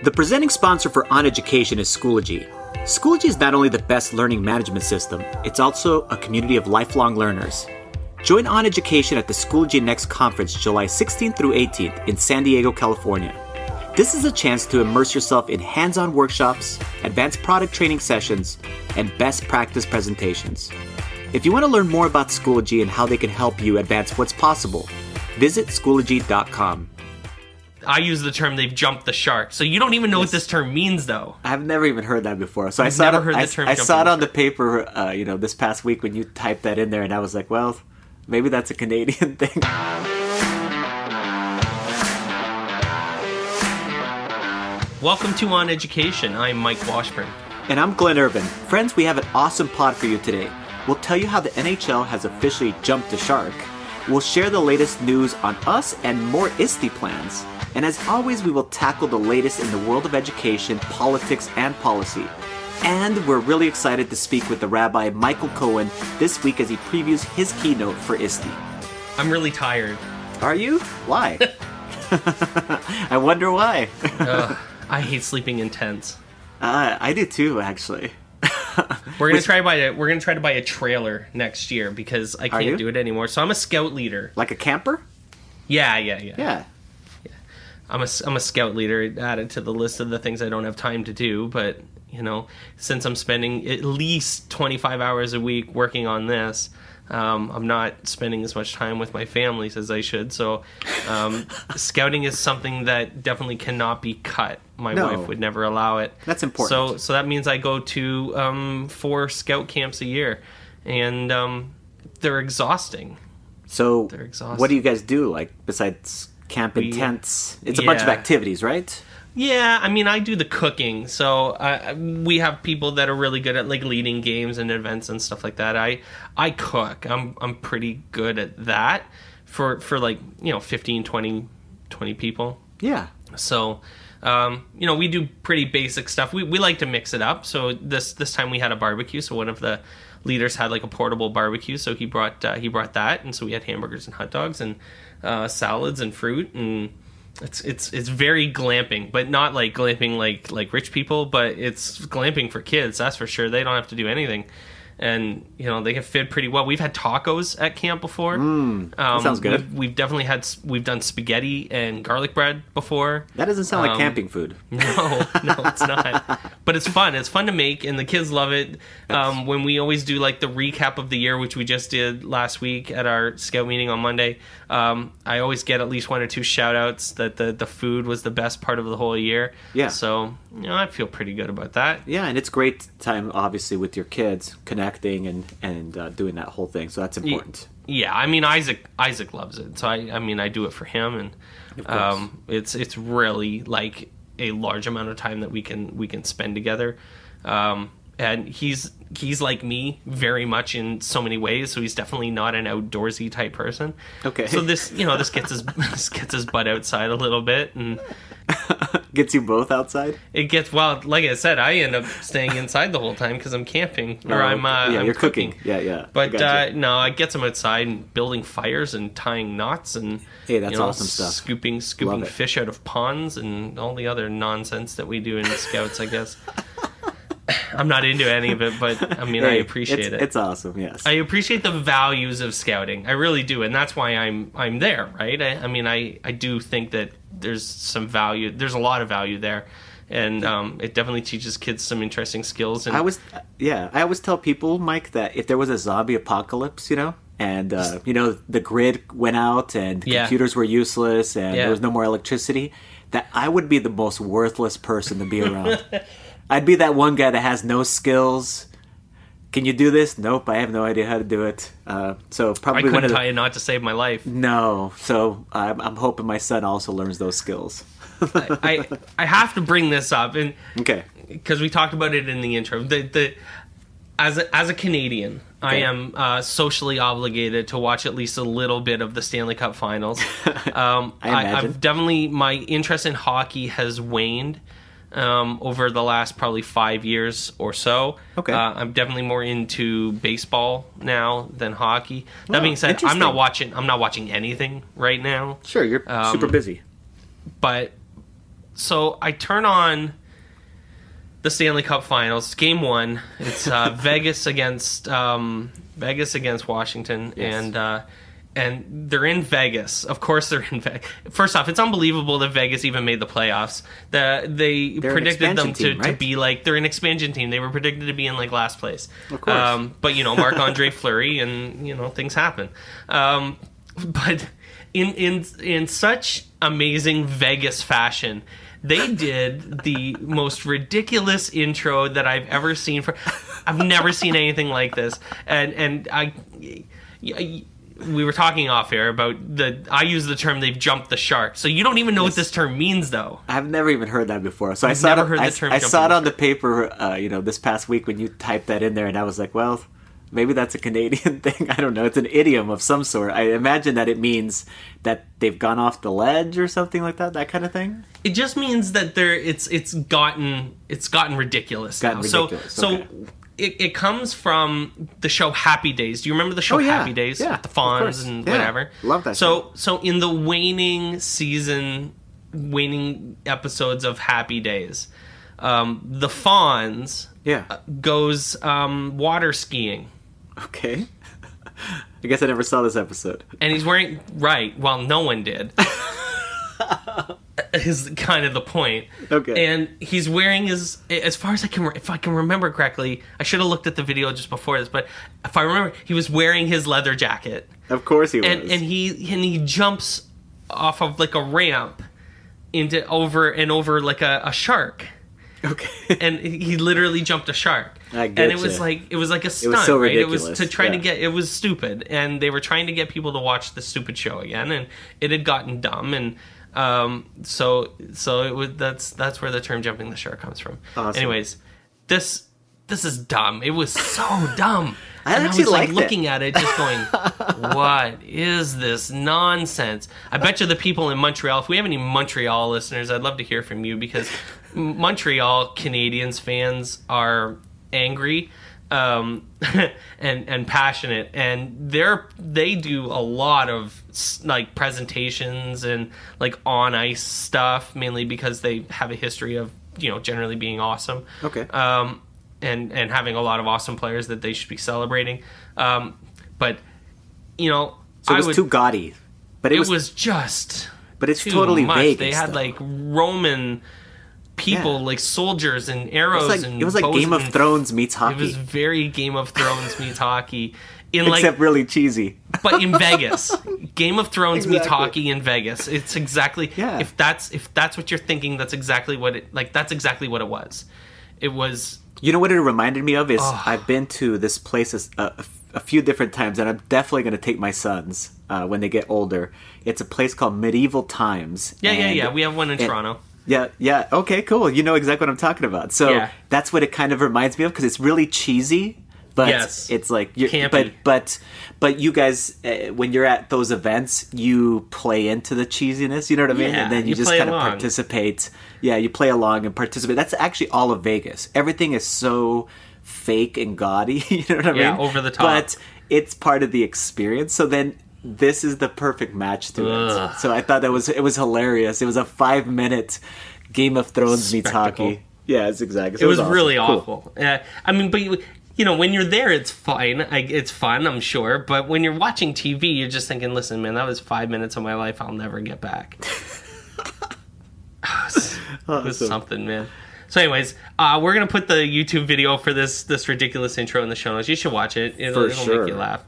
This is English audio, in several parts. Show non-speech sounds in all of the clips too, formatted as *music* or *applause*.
The presenting sponsor for On Education is Schoology. Schoology is not only the best learning management system, it's also a community of lifelong learners. Join On Education at the Schoology Next Conference July 16th through 18th in San Diego, California. This is a chance to immerse yourself in hands on workshops, advanced product training sessions, and best practice presentations. If you want to learn more about Schoology and how they can help you advance what's possible, visit Schoology.com. I use the term they've jumped the shark. So you don't even know what this term means, though. I've never even heard that before. So I I've saw never it, heard the I, I saw it the on the paper, uh, you know, this past week when you typed that in there, and I was like, well, maybe that's a Canadian *laughs* thing. Welcome to On Education. I'm Mike Washburn. And I'm Glen Irvin. Friends, we have an awesome pod for you today. We'll tell you how the NHL has officially jumped the shark. We'll share the latest news on us and more ISTE plans. And as always, we will tackle the latest in the world of education, politics, and policy. And we're really excited to speak with the Rabbi Michael Cohen this week as he previews his keynote for ISTE. I'm really tired. Are you? Why? *laughs* *laughs* I wonder why. Ugh, *laughs* I hate sleeping in tents. Uh, I do too, actually. We're gonna try to buy a, we're gonna try to buy a trailer next year because I can't do it anymore. So I'm a scout leader. Like a camper? Yeah, yeah, yeah. Yeah. I'm a I'm a scout leader. Added to the list of the things I don't have time to do, but you know, since I'm spending at least 25 hours a week working on this, um, I'm not spending as much time with my families as I should. So, um, *laughs* scouting is something that definitely cannot be cut. My No. wife would never allow it. That's important. So, so that means I go to um, four scout camps a year, and um, they're exhausting. So, They're exhausting. what do you guys do, like, besides camp in We- tents? It's a bunch of activities, right? Yeah, I mean, I do the cooking, so uh, we have people that are really good at like leading games and events and stuff like that. I I cook. I'm I'm pretty good at that for for like you know 15, 20, 20 people. Yeah. So, um, you know, we do pretty basic stuff. We we like to mix it up. So this this time we had a barbecue. So one of the leaders had like a portable barbecue. So he brought uh, he brought that, and so we had hamburgers and hot dogs and uh, salads and fruit and. It's it's it's very glamping, but not like glamping like like rich people, but it's glamping for kids. That's for sure. They don't have to do anything, and you know they get fit pretty well. We've had tacos at camp before. Mm, um, sounds good. We've, we've definitely had we've done spaghetti and garlic bread before. That doesn't sound like Um, camping food. *laughs* No, no, it's not. But it's fun. It's fun to make, and the kids love it. Um, when we always do like the recap of the year, which we just did last week at our scout meeting on Monday, um, I always get at least one or two shout outs that the, the food was the best part of the whole year. Yeah. So, you know, I feel pretty good about that. Yeah, and it's great time, obviously, with your kids, and, and uh, doing that whole thing. So that's important. Yeah, I mean Isaac Isaac loves it. So I I mean I do it for him and um it's it's really like a large amount of time that we can we can spend together. Um and he's he's like me very much in so many ways, so he's definitely not an outdoorsy type person. Okay. So this you know this gets his *laughs* this gets his butt outside a little bit and *laughs* Gets you both outside? it gets well like I said I end up staying inside the whole time because I'm camping or Oh, I'm uh, yeah, I'm you're cooking. Yeah, yeah. But gotcha. uh, no, it gets them outside and building fires and tying knots and Hey, that's you know, awesome stuff. Scooping scooping fish out of ponds and all the other nonsense that we do in scouts. I guess *laughs* I'm not into any of it, but I mean I appreciate it's, it. It's awesome, yes. I appreciate the values of scouting. I really do, and that's why I'm I'm there, right? I, I mean, I I do think that there's some value. There's a lot of value there, and um, it definitely teaches kids some interesting skills. And I was, yeah, I always tell people, Mike, that if there was a zombie apocalypse, you know, and uh, you know the grid went out and Yeah. computers were useless and Yeah. there was no more electricity, that I would be the most worthless person to be around. *laughs* I'd be that one guy that has no skills. Can you do this? Nope, I have no idea how to do it. Uh, so probably I couldn't of the, tell you not to save my life. no. So I'm, I'm hoping my son also learns those skills. I I have to bring this up, and *laughs* okay. because we talked about it in the intro. The the as a, as a Canadian, I am uh, socially obligated to watch at least a little bit of the Stanley Cup Finals. *laughs* Um, I I. I've definitely my interest in hockey has waned um, over the last probably five years or so. Okay. uh, I'm definitely more into baseball now than hockey. That Oh, being said, I'm not watching. I'm not watching anything right now Sure, you're Um, super busy. but so I turn on the Stanley Cup Finals, Game One. It's uh, *laughs* Vegas against um, Vegas against Washington, Yes. and uh, and they're in Vegas. Of course, they're in Vegas. First off, it's unbelievable that Vegas even made the playoffs. The they They're predicted them to, team, to be like they're an expansion team. They were predicted to be in like last place. Of course. Um, but you know, Marc Andre *laughs* Fleury, and you know things happen. Um, but in in in such amazing Vegas fashion, they did the most ridiculous intro that I've ever seen. For I've never seen anything like this, and and I. I we were talking off air about the. I use the term "they've jumped the shark," so you don't even know what this term means, though. I've never even heard that before. So I saw never it, heard the I, term I saw it on the paper, uh, you know, this past week when you typed that in there, and I was like, well, maybe that's a Canadian *laughs* thing. I don't know. It's an idiom of some sort. I imagine that it means that they've gone off the ledge or something like that. That kind of thing. It just means that they're it's it's gotten it's gotten ridiculous Gotten now. ridiculous, So okay. so it, it comes from the show Happy Days. Do you remember the show Oh, yeah. Happy Days Yeah, with the Fonz and Yeah. whatever? Love that So so in the waning season, waning episodes of Happy Days, um, the Fonz Yeah. goes um, water skiing. Okay. *laughs* I guess I never saw this episode. and he's wearing right. Well, no one did. *laughs* *laughs* is kind of the point. Okay. And he's wearing his, as far as I can, if I can remember correctly, I should have looked at the video just before this, but if I remember, he was wearing his leather jacket, Of course he was. and and he and he jumps off of like a ramp into over and over like a, a shark. okay. *laughs* And he literally jumped a shark, I and it was like it was like a stunt, so right? It was to try to get it was stupid, and they were trying to get people to watch the stupid show again, and it had gotten dumb, and um, so so it was that's that's where the term jumping the shark comes from. Awesome. Anyways, this this is dumb. It was so *laughs* dumb. I and actually I was like it. looking at it, just going, *laughs* "What is this nonsense?" I bet you the people in Montreal. If we have any Montreal listeners, I'd love to hear from you because Montreal Canadiens fans are angry um, *laughs* and and passionate, and they're they do a lot of like presentations and like on ice stuff, mainly because they have a history of you know generally being awesome Okay. um, and and having a lot of awesome players that they should be celebrating. Um, but you know, so it I was would, too gaudy. But it, it was, was, just but it's totally much. vague. They had like Roman people, Yeah. like soldiers and it arrows, was like and it was like Game of Thrones meets hockey. It was very Game of Thrones meets *laughs* hockey. In like, except really cheesy. but in Vegas, *laughs* Game of Thrones meets hockey in Vegas. It's exactly Yeah. if that's if that's what you're thinking, that's exactly what it like. That's exactly what it was. It was You know what it reminded me of is Oh. I've been to this place a, a, a few different times, and I'm definitely going to take my sons uh, when they get older. It's a place called Medieval Times. yeah, yeah, yeah. We have one in Toronto. Yeah, yeah. Okay, cool. You know exactly what I'm talking about. So Yeah. that's what it kind of reminds me of because it's really cheesy, but Yes. it's like you're, Campy. but but but you guys uh, when you're at those events, you play into the cheesiness. You know what I mean? Yeah, and then you, you just kind of participate. Yeah, you play along and participate. That's actually all of Vegas. Everything is so fake and gaudy. *laughs* You know what I Yeah, mean? over the top. But it's part of the experience. So then. This is the perfect match to Ugh. it. So I thought that was it was hilarious. It was a five minute Game of Thrones meets Spectacle. hockey. Yeah, it's exactly. It was awesome. really Cool. awful. Uh, I mean, but you, you know, when you're there, it's fine. I, it's fun, I'm sure. But when you're watching TV, you're just thinking, "Listen, man, that was five minutes of my life I'll never get back." *laughs* it was, it was something, man. So, anyways, uh, we're gonna put the YouTube video for this this ridiculous intro in the show notes. You should watch it. It'll, For it'll sure. make you laugh.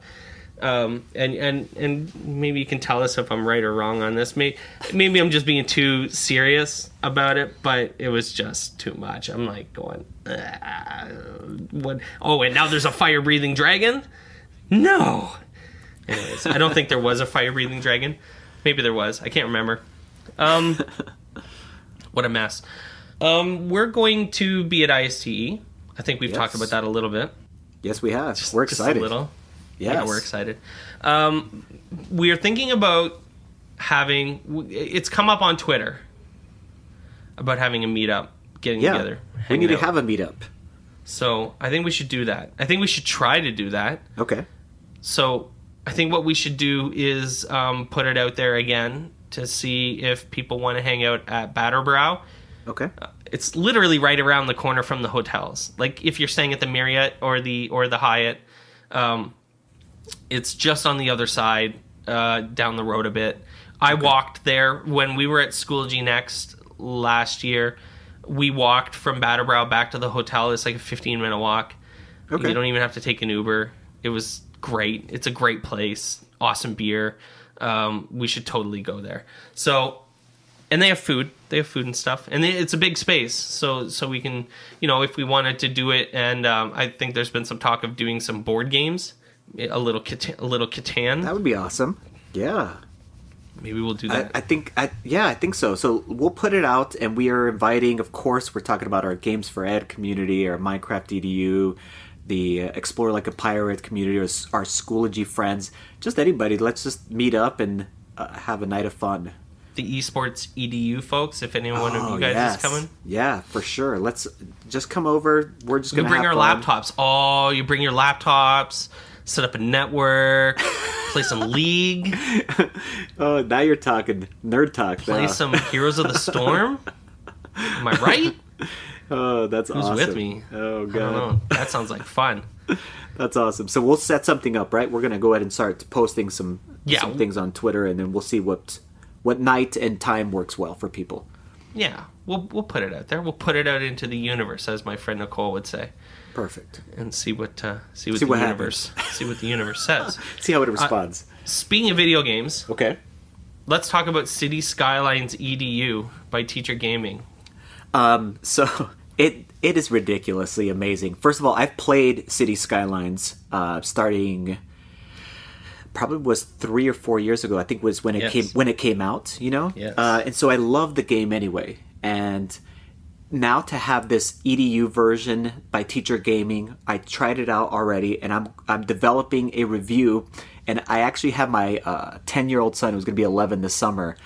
Um, and and and maybe you can tell us if I'm right or wrong on this. Maybe maybe I'm just being too serious about it, but it was just too much. I'm like going, "Ah, what? Oh, and now there's a fire breathing dragon? No. Anyways, I don't think there was a fire breathing dragon. Maybe there was. I can't remember. Um, *laughs* what a mess. Um, we're going to be at ISTE. I think we've talked about that a little bit. Yes, we have. We're Just a excited. little. Yeah, we're excited. Um, we are thinking about having. It's come up on Twitter about having a meetup, getting Yeah, together. we need to have a meetup. So I think we should do that. I think we should try to do that. Okay. So I think what we should do is um, put it out there again to see if people want to hang out at Batterbrow Okay. It's literally right around the corner from the hotels. Like if you're staying at the Marriott or the or the Hyatt, um, it's just on the other side, uh, down the road a bit. I walked there when we were at Schoology Next last year. We walked from Batterbrow back to the hotel. It's like a 15 minute walk. Okay. You don't even have to take an Uber. It was great. It's a great place. Awesome beer. Um, we should totally go there. So, and they have food. They have food and stuff, and they, it's a big space. So, so we can, you know, if we wanted to do it, and um, I think there's been some talk of doing some board games, a little Catan, a little Catan. That would be awesome. Yeah. Maybe we'll do that. I think, I, yeah, I think so. So we'll put it out, and we are inviting, of course, we're talking about our Games for Ed community, our Minecraft EDU, the Explore Like a Pirate community, or our Schoology friends, just anybody. Let's just meet up and uh, have a night of fun. the esports edu folks. If anyone of Oh, you guys yes. is coming, Yeah, for sure. Let's just come over. We're just we gonna bring our fun. laptops. Oh, you bring your laptops. Set up a network. play some *laughs* League. Oh, now you're talking nerd talk. Play now. some Heroes of the *laughs* Storm. Am I right? Oh, that's Who's awesome. with me? Oh god. That sounds like fun. *laughs* that's awesome. So we'll set something up, right? We're gonna go ahead and start posting some Yeah. some things on Twitter, and then we'll see what what night and time works well for people. Yeah, we'll we'll put it out there. We'll put it out into the universe, as my friend Nicole would say, Perfect. and see what uh, see what See the what universe *laughs* see what the universe says. *laughs* See how it responds. Speaking of video games, okay. let's talk about City Skylines EDU by Teacher Gaming. Um, so *laughs* it it is ridiculously amazing. First of all, I've played City Skylines uh, starting probably was three or four years ago. I think was when it Yes. came when it came out. You know, Yes. uh, and so I love the game anyway. And now to have this EDU version by Teacher Gaming, I tried it out already, and I'm I'm developing a review. And I actually have my ten year old son who's going to be eleven this summer,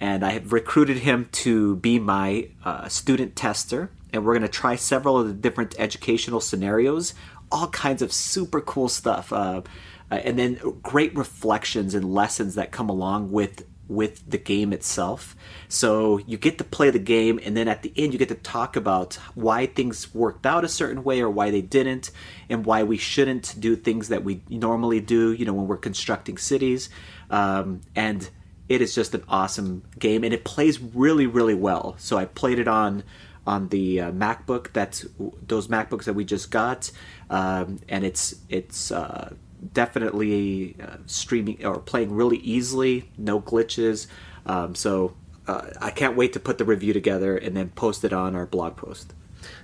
and I have recruited him to be my uh, student tester. And we're going to try several of the different educational scenarios, all kinds of super cool stuff, uh, uh, and then great reflections and lessons that come along with with the game itself. So you get to play the game, and then at the end, you get to talk about why things worked out a certain way or why they didn't, and why we shouldn't do things that we normally do, you know, when we're constructing cities. Um, and it is just an awesome game, and it plays really, really well. So I played it on on the uh, MacBook that's those MacBooks that we just got, um, and it's it's uh, definitely uh, streaming or playing really easily, no glitches. Um, so uh, I can't wait to put the review together and then post it on our blog post.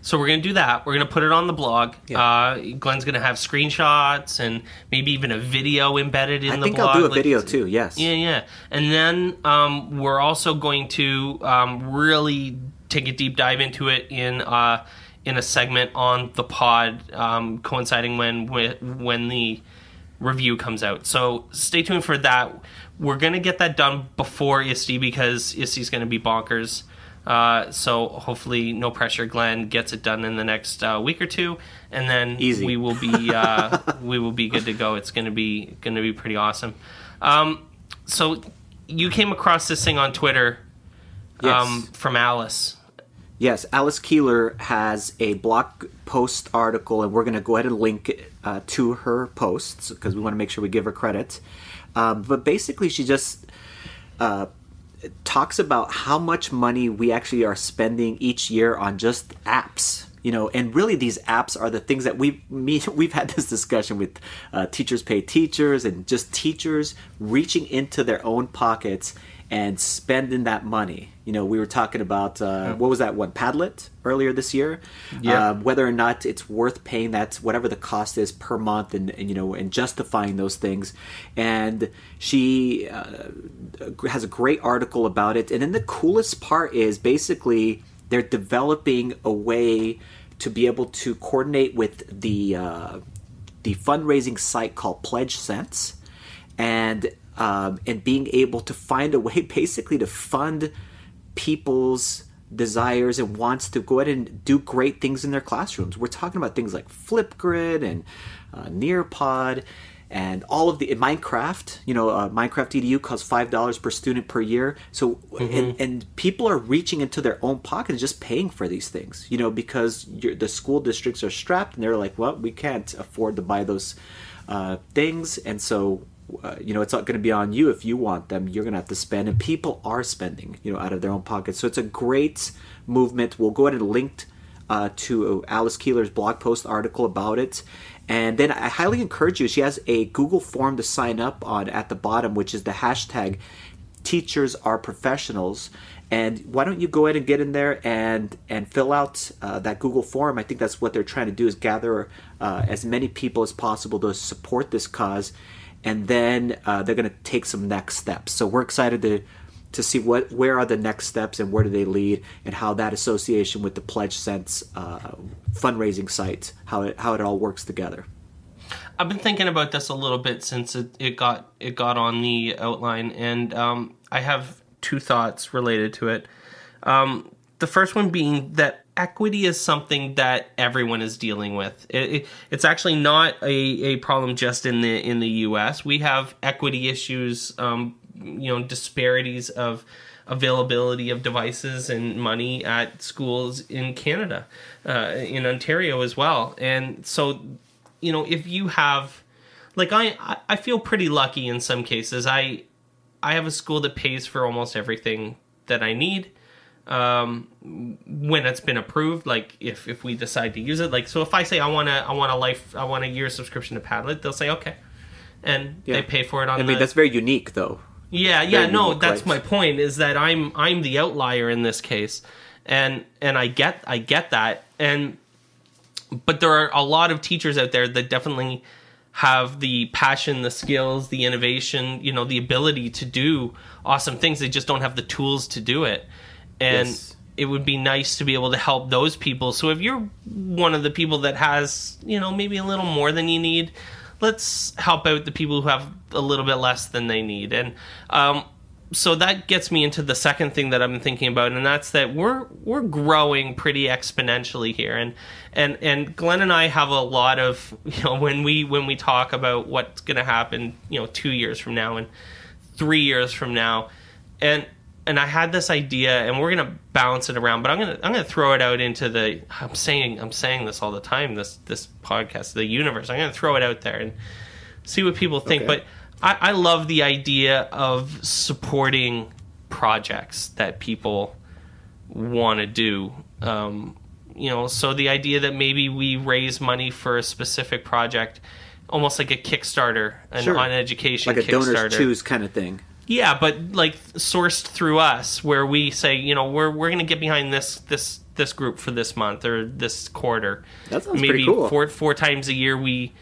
So we're gonna do that. We're gonna put it on the blog. Yeah. Uh, Glen's gonna have screenshots and maybe even a video embedded in I the blog. I think I'll do a like- video too. Yes. Yeah, yeah. And then um, we're also going to um, really take a deep dive into it in uh, in a segment on the pod, um, coinciding when when when the review comes out. So stay tuned for that. We're gonna get that done before ISTE because ISTE's gonna be bonkers. Uh, so hopefully, no pressure. Glen gets it done in the next uh, week or two, and then Easy. we will be uh, *laughs* we will be good to go. It's gonna be gonna be pretty awesome. Um, so you came across this thing on Twitter Yes. um, from Alice. Yes, Alice Keeler has a blog post article, and we're going to go ahead and link uh, to her posts because we want to make sure we give her credit. Um, but basically, she just uh, talks about how much money we actually are spending each year on just apps. You know, and really, these apps are the things that we me *laughs* we've had this discussion with uh, teachers pay teachers and just teachers reaching into their own pockets and spending that money. You know, we were talking about uh, what was that one Padlet earlier this year, Yeah. um, whether or not it's worth paying that whatever the cost is per month, and, and you know, and justifying those things. And she uh, has a great article about it. And then the coolest part is basically they're developing a way to be able to coordinate with the uh, the fundraising site called PledgeCents, and um, and being able to find a way *laughs* basically to fund people's desires and wants to go ahead and do great things in their classrooms. We're talking about things like Flipgrid and uh, Nearpod, and all of the in Minecraft, you know, uh, Minecraft EDU costs five dollars per student per year. So mm-hmm. and, and people are reaching into their own pocket and just paying for these things, you know, because the school districts are strapped and they're like, well, we can't afford to buy those uh, things, and so. Uh, you know, it's not going to be on you if you want them. You're going to have to spend, and people are spending, you know, out of their own pockets. So it's a great movement. We'll go ahead and link uh, to Alice Keeler's blog post article about it. And then I highly encourage you. She has a Google form to sign up on at the bottom, which is the hashtag teachers are professionals. And why don't you go ahead and get in there and and fill out uh, that Google form? I think that's what they're trying to do is gather uh, as many people as possible to support this cause, and then uh, they're going to take some next steps. So we're excited to to see what where are the next steps and where do they lead and how that association with the PledgeCents uh, fundraising site how it how it all works together i've been thinking about this a little bit since it, it got it got on the outline and um, i have two thoughts related to it um, the first one being that equity is something that everyone is dealing with. It, it, it's actually not a, a problem just in the in the U.S. We have equity issues um, you know disparities of availability of devices and money at schools in Canada, uh, in Ontario as well. And so, you know, if you have, like, I I feel pretty lucky in some cases. I I have a school that pays for almost everything that I need um, when it's been approved. Like if if we decide to use it, like so, if I say I want to I want a life I want a year subscription to Padlet, they'll say okay, and yeah. they pay for it on. I mean, the, that's very unique, though. Yeah, yeah, no, that's my point is that I'm I'm the outlier in this case. And and I get I get that. And but there are a lot of teachers out there that definitely have the passion, the skills, the innovation, you know, the ability to do awesome things. They just don't have the tools to do it. And yes. it would be nice to be able to help those people. So if you're one of the people that has, you know, maybe a little more than you need, let's help out the people who have a little bit less than they need. And um, so that gets me into the second thing that I'm thinking about, and that's that we're we're growing pretty exponentially here, and and and Glen and I have a lot of *laughs* you know when we when we talk about what's going to happen, you know, two years from now and three years from now, and and I had this idea, and we're gonna balance it around, but I'm gonna I'm gonna throw it out into the. I'm saying I'm saying this all the time. This this podcast, the universe. I'm gonna throw it out there and see what people think. Okay. But I, I love the idea of supporting projects that people want to do. Um, you know, so the idea that maybe we raise money for a specific project, almost like a Kickstarter, an sure. on education, like a donors choose kind of thing. Yeah, but like sourced through us, where we say, you know, we're we're gonna get behind this this this group for this month or this quarter. That sounds Maybe pretty cool. four four times a year we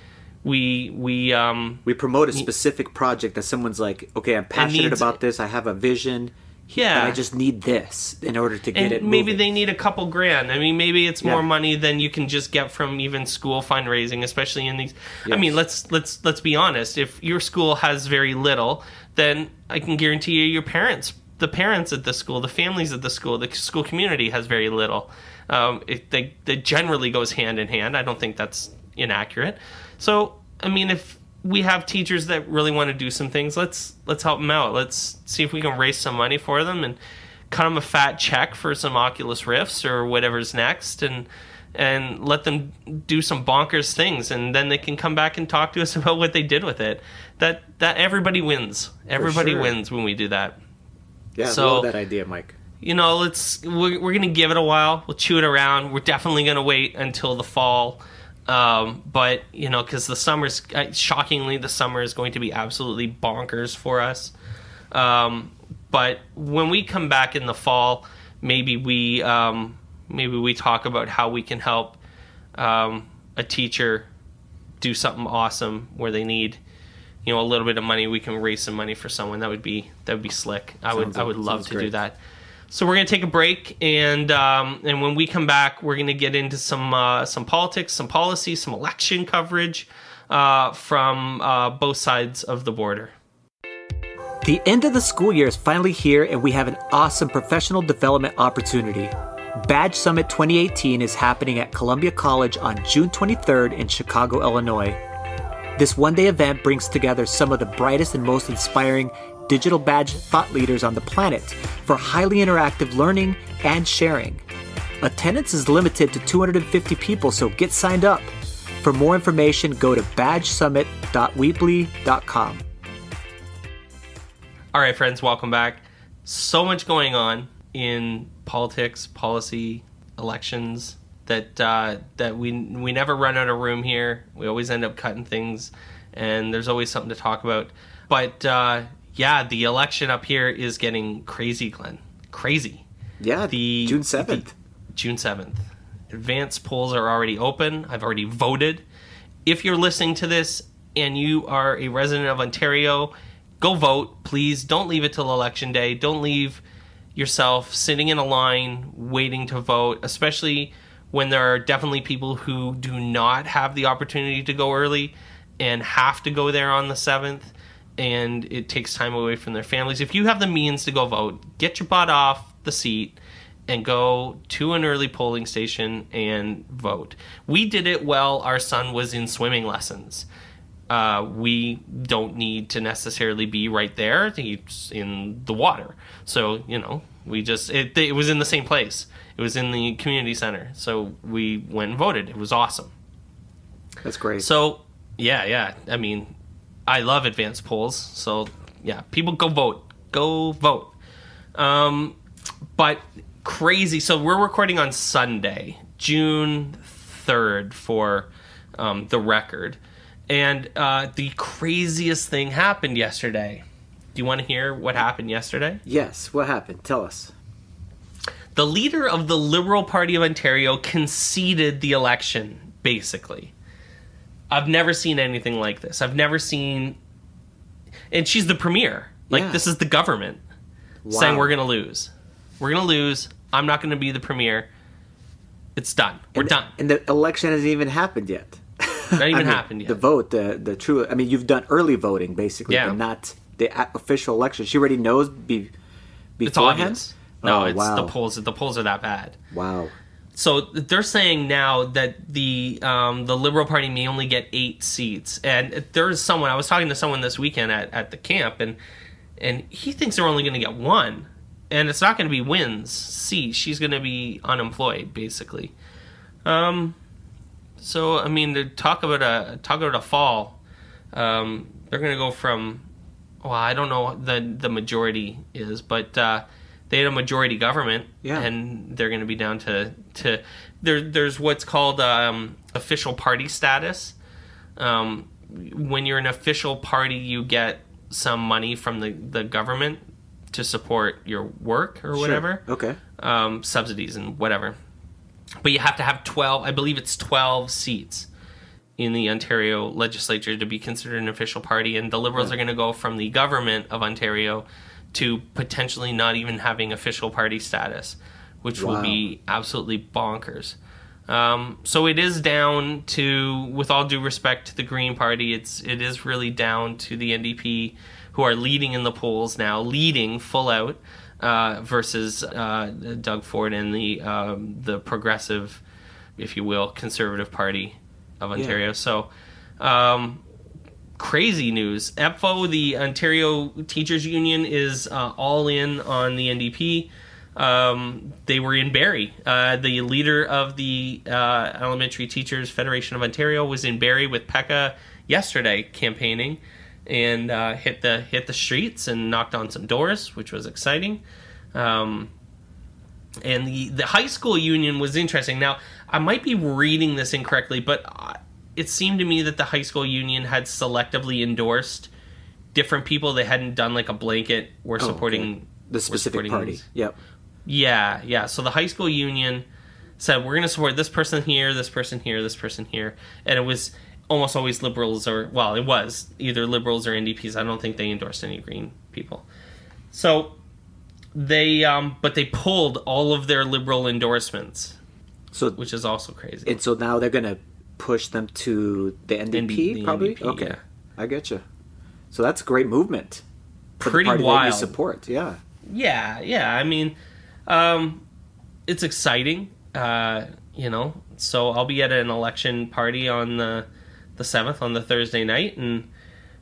we we um we promote a specific project that someone's like, okay, I'm passionate about this. I have a vision. Yeah, I just need this in order to get and it. Maybe they need a couple grand. I mean, maybe it's more yeah. money than you can just get from even school fundraising, especially in these. Yes. I mean, let's let's let's be honest. If your school has very little, then I can guarantee you your parents, the parents at the school, the families at the school, the school community has very little. Um, it, they, it generally goes hand in hand. I don't think that's inaccurate. So, I mean, if we have teachers that really want to do some things, let's let's help them out. Let's see if we can raise some money for them and cut them a fat check for some Oculus Rifts or whatever's next, and and let them do some bonkers things and then they can come back and talk to us *laughs* about what they did with it. That that everybody wins. Everybody sure. wins when we do that. Yeah so, love that idea mike. you know let's we're, we're gonna give it a while. We'll chew it around. We're definitely gonna wait until the fall um, but you know because the summer's uh, shockingly the summer is going to be absolutely bonkers for us. Um, but when we come back in the fall maybe we um, maybe we talk about how we can help um, a teacher do something awesome where they need you know a little bit of money. We can raise some money for someone. That would be that would be slick. I would i would love to great. do that so we're going to take a break and um, and when we come back we're going to get into some uh, some politics some policy some election coverage uh, from uh, both sides of the border the end of the school year is finally here and we have an awesome professional development opportunity Badge Summit 2018 is happening at Columbia College on June 23rd in Chicago, Illinois. This one day event brings together some of the brightest and most inspiring digital badge thought leaders on the planet for highly interactive learning and sharing. Attendance is limited to 250 people, so get signed up. For more information, go to badgesummit.weebly.com. All right, friends, welcome back. So much going on in politics, policy, elections that uh, that we we never run out of room here. We always end up cutting things, and there's always something to talk about. But uh, yeah, the election up here is getting crazy, Glen. Crazy. Yeah, the June seventh. June seventh. Advance polls are already open. I've already voted. If you're listening to this and you are a resident of Ontario, go vote, please. Don't leave it till election day. Don't leave yourself sitting in a line waiting to vote, especially when there are definitely people who do not have the opportunity to go early and have to go there on the 7th and it takes time away from their families. If you have the means to go vote, get your butt off the seat and go to an early polling station and vote. We did it while our son was in swimming lessons. Uh, we don't need to necessarily be right there. He's in the water. So, you know, we just, it, it was in the same place. It was in the community center. So we went and voted. It was awesome. That's great. So, yeah, yeah. I mean, I love advanced polls. So, yeah, people go vote. Go vote. Um, but crazy. So we're recording on Sunday, June 3rd for um, the record. And uh, the craziest thing happened yesterday. Do you want to hear what happened yesterday? Yes, what happened? Tell us. The leader of the Liberal Party of Ontario conceded the election, basically. I've never seen anything like this. I've never seen. And she's the premier. Like, yeah. this is the government wow. saying we're going to lose. We're going to lose. I'm not going to be the premier. It's done. We're and, done. And the election hasn't even happened yet. Not even *laughs* I mean, happened yet. The vote, the the true. I mean, you've done early voting basically, yeah. but not the official election. She already knows be, beforehand. It's obvious. No, oh, it's wow. the polls. The polls are that bad. Wow. So they're saying now that the um, the Liberal Party may only get eight seats, and there's someone I was talking to someone this weekend at, at the camp, and and he thinks they're only going to get one and it's not going to be wins. See, She's going to be unemployed, basically. Um, so I mean, to talk about a talk about a fall, um, they're going to go from. Well, I don't know the the majority is, but uh, they had a majority government, yeah. and they're going to be down to to there. There's what's called um, official party status. Um, when you're an official party, you get some money from the, the government to support your work or whatever. Sure. Okay. Um, subsidies and whatever. But you have to have 12, I believe it's 12 seats in the Ontario legislature to be considered an official party. And the Liberals are going to go from the government of Ontario to potentially not even having official party status, which wow. will be absolutely bonkers. Um, so it is down to, with all due respect to the Green Party, it's it is really down to the NDP who are leading in the polls now, leading full out, uh, versus uh, Doug Ford and the um, the progressive, if you will, conservative party of Ontario. Yeah. So. Um, crazy news. ETFO, the Ontario Teachers Union, is uh, all in on the NDP. Um, they were in Barrie. Uh, the leader of the uh, Elementary Teachers Federation of Ontario was in Barrie with Pekka yesterday campaigning and uh, hit the hit the streets and knocked on some doors, which was exciting. Um, and the the high school union was interesting. Now I might be reading this incorrectly, but uh, it seemed to me that the high school union had selectively endorsed different people. They hadn't done like a blanket. We're oh, supporting okay. the specific party. These. Yep. Yeah, yeah. So the high school union said we're going to support this person here, this person here, this person here, and it was almost always liberals or well, it was either liberals or NDPs. I don't think they endorsed any Green people. So they, um, but they pulled all of their liberal endorsements. So which is also crazy. And so now they're gonna push them to the NDP, the probably. NDP, okay, yeah. I get you. So that's a great movement. Pretty wild. support, yeah. Yeah, yeah. I mean, um, it's exciting. Uh, you know, so I'll be at an election party on the the seventh on the Thursday night, and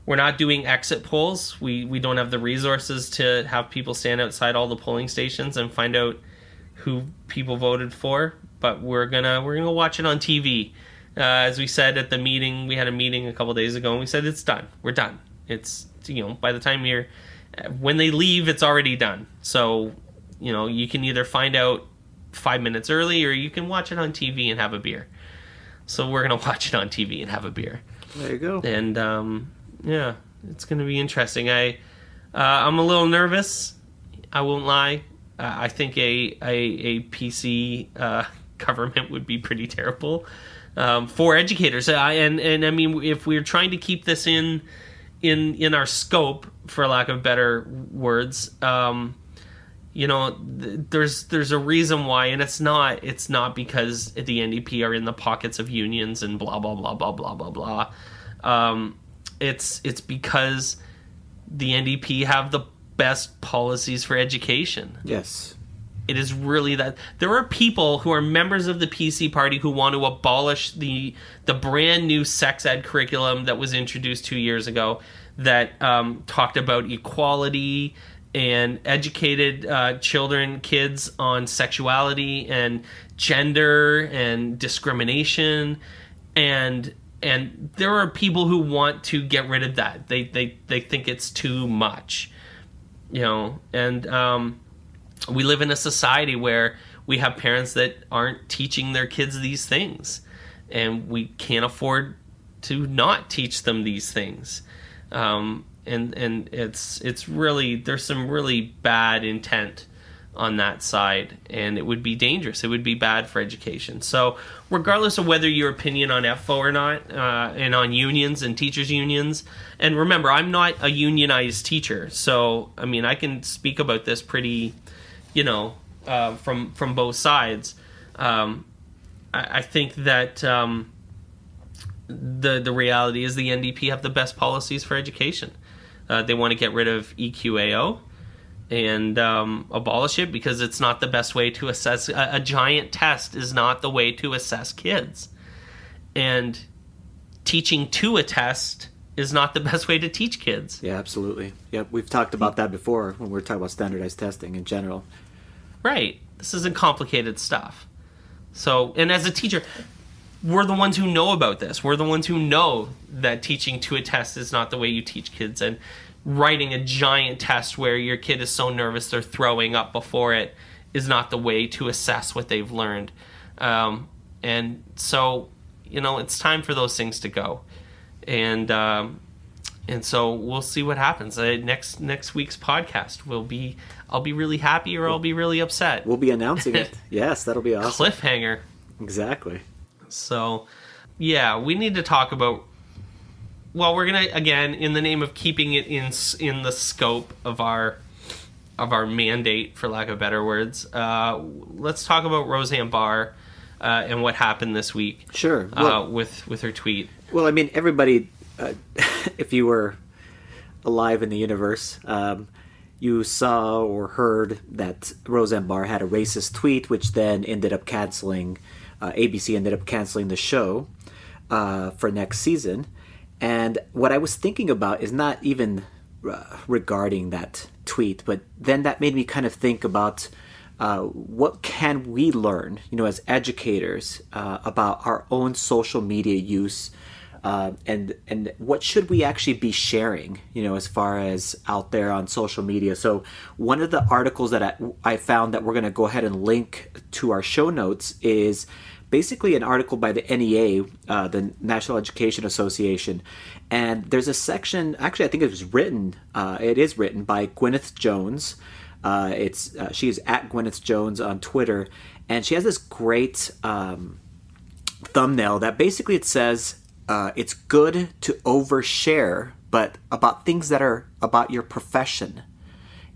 we're not doing exit polls. We we don't have the resources to have people stand outside all the polling stations and find out who people voted for. But we're gonna we're gonna watch it on TV. Uh, as we said at the meeting, we had a meeting a couple days ago, and we said it's done. We're done. It's you know by the time you're when they leave, it's already done. So you know you can either find out five minutes early or you can watch it on TV and have a beer. So we're gonna *laughs* watch it on TV and have a beer. There you go. And um, yeah, it's gonna be interesting. I uh, I'm a little nervous. I won't lie. Uh, I think a a, a PC uh, *laughs* government would be pretty terrible um, for educators. I, and and I mean, if we're trying to keep this in in in our scope, for lack of better words, um, you know, th- there's there's a reason why, and it's not it's not because the NDP are in the pockets of unions and blah blah blah blah blah blah blah. Um, it's it's because the NDP have the best policies for education. Yes. It is really that there are people who are members of the PC party who want to abolish the the brand new sex ed curriculum that was introduced two years ago that um, talked about equality and educated uh, children, kids on sexuality and gender and discrimination, and and there are people who want to get rid of that. They they they think it's too much, you know, and um, we live in a society where we have parents that aren't teaching their kids these things, and we can't afford to not teach them these things. Um, and and it's it's really there's some really bad intent on that side. And it would be dangerous. It would be bad for education. So regardless of whether your opinion on FO or not uh, and on unions and teachers unions and remember i'm not a unionized teacher. So i mean i can speak about this pretty you know uh, from from both sides um, I, I, think that um, the the reality is the ndp have the best policies for education uh, they want to get rid of EQAO and um, abolish it because it's not the best way to assess. A, a, giant test is not the way to assess kids. And teaching to a test is not the best way to teach kids. Yeah, absolutely. Yeah, we've talked about that before when we are talking about standardized testing in general. Right. This isn't complicated stuff. So, and as a teacher, we're the ones who know about this. We're the ones who know that teaching to a test is not the way you teach kids. And writing a giant test where your kid is so nervous they're throwing up before it is not the way to assess what they've learned. Um, and so, you know, it's time for those things to go. And, um, and so we'll see what happens. Uh, next next week's podcast will be I'll be really happy or I'll be really upset. We'll be announcing it. *laughs* yes, that'll be awesome. Cliffhanger. Exactly. So, yeah, we need to talk about. Well, we're gonna again, in the name of keeping it in in the scope of our of our mandate, for lack of better words. Uh, let's talk about Roseanne Barr uh, and what happened this week. Sure. Uh, well, uh, with with her tweet. Well, I mean, everybody, uh, *laughs* if you were alive in the universe. Um, you saw or heard that Roseanne Barr had a racist tweet, which then ended up canceling uh, ABC ended up canceling the show uh, for next season. And what I was thinking about is not even uh, regarding that tweet, but then that made me kind of think about uh, what can we learn, you know, as educators uh, about our own social media use. Uh, and and what should we actually be sharing you know as far as out there on social media so one of the articles that i, I found that we're going to go ahead and link to our show notes is basically an article by the NEA, uh, the National Education Association, and there's a section. Actually, I think it was written. Uh, it is written by Gwyneth Jones. Uh, it's uh, she is at Gwyneth Jones on Twitter, and she has this great um, thumbnail that basically it says uh, it's good to overshare, but about things that are about your profession,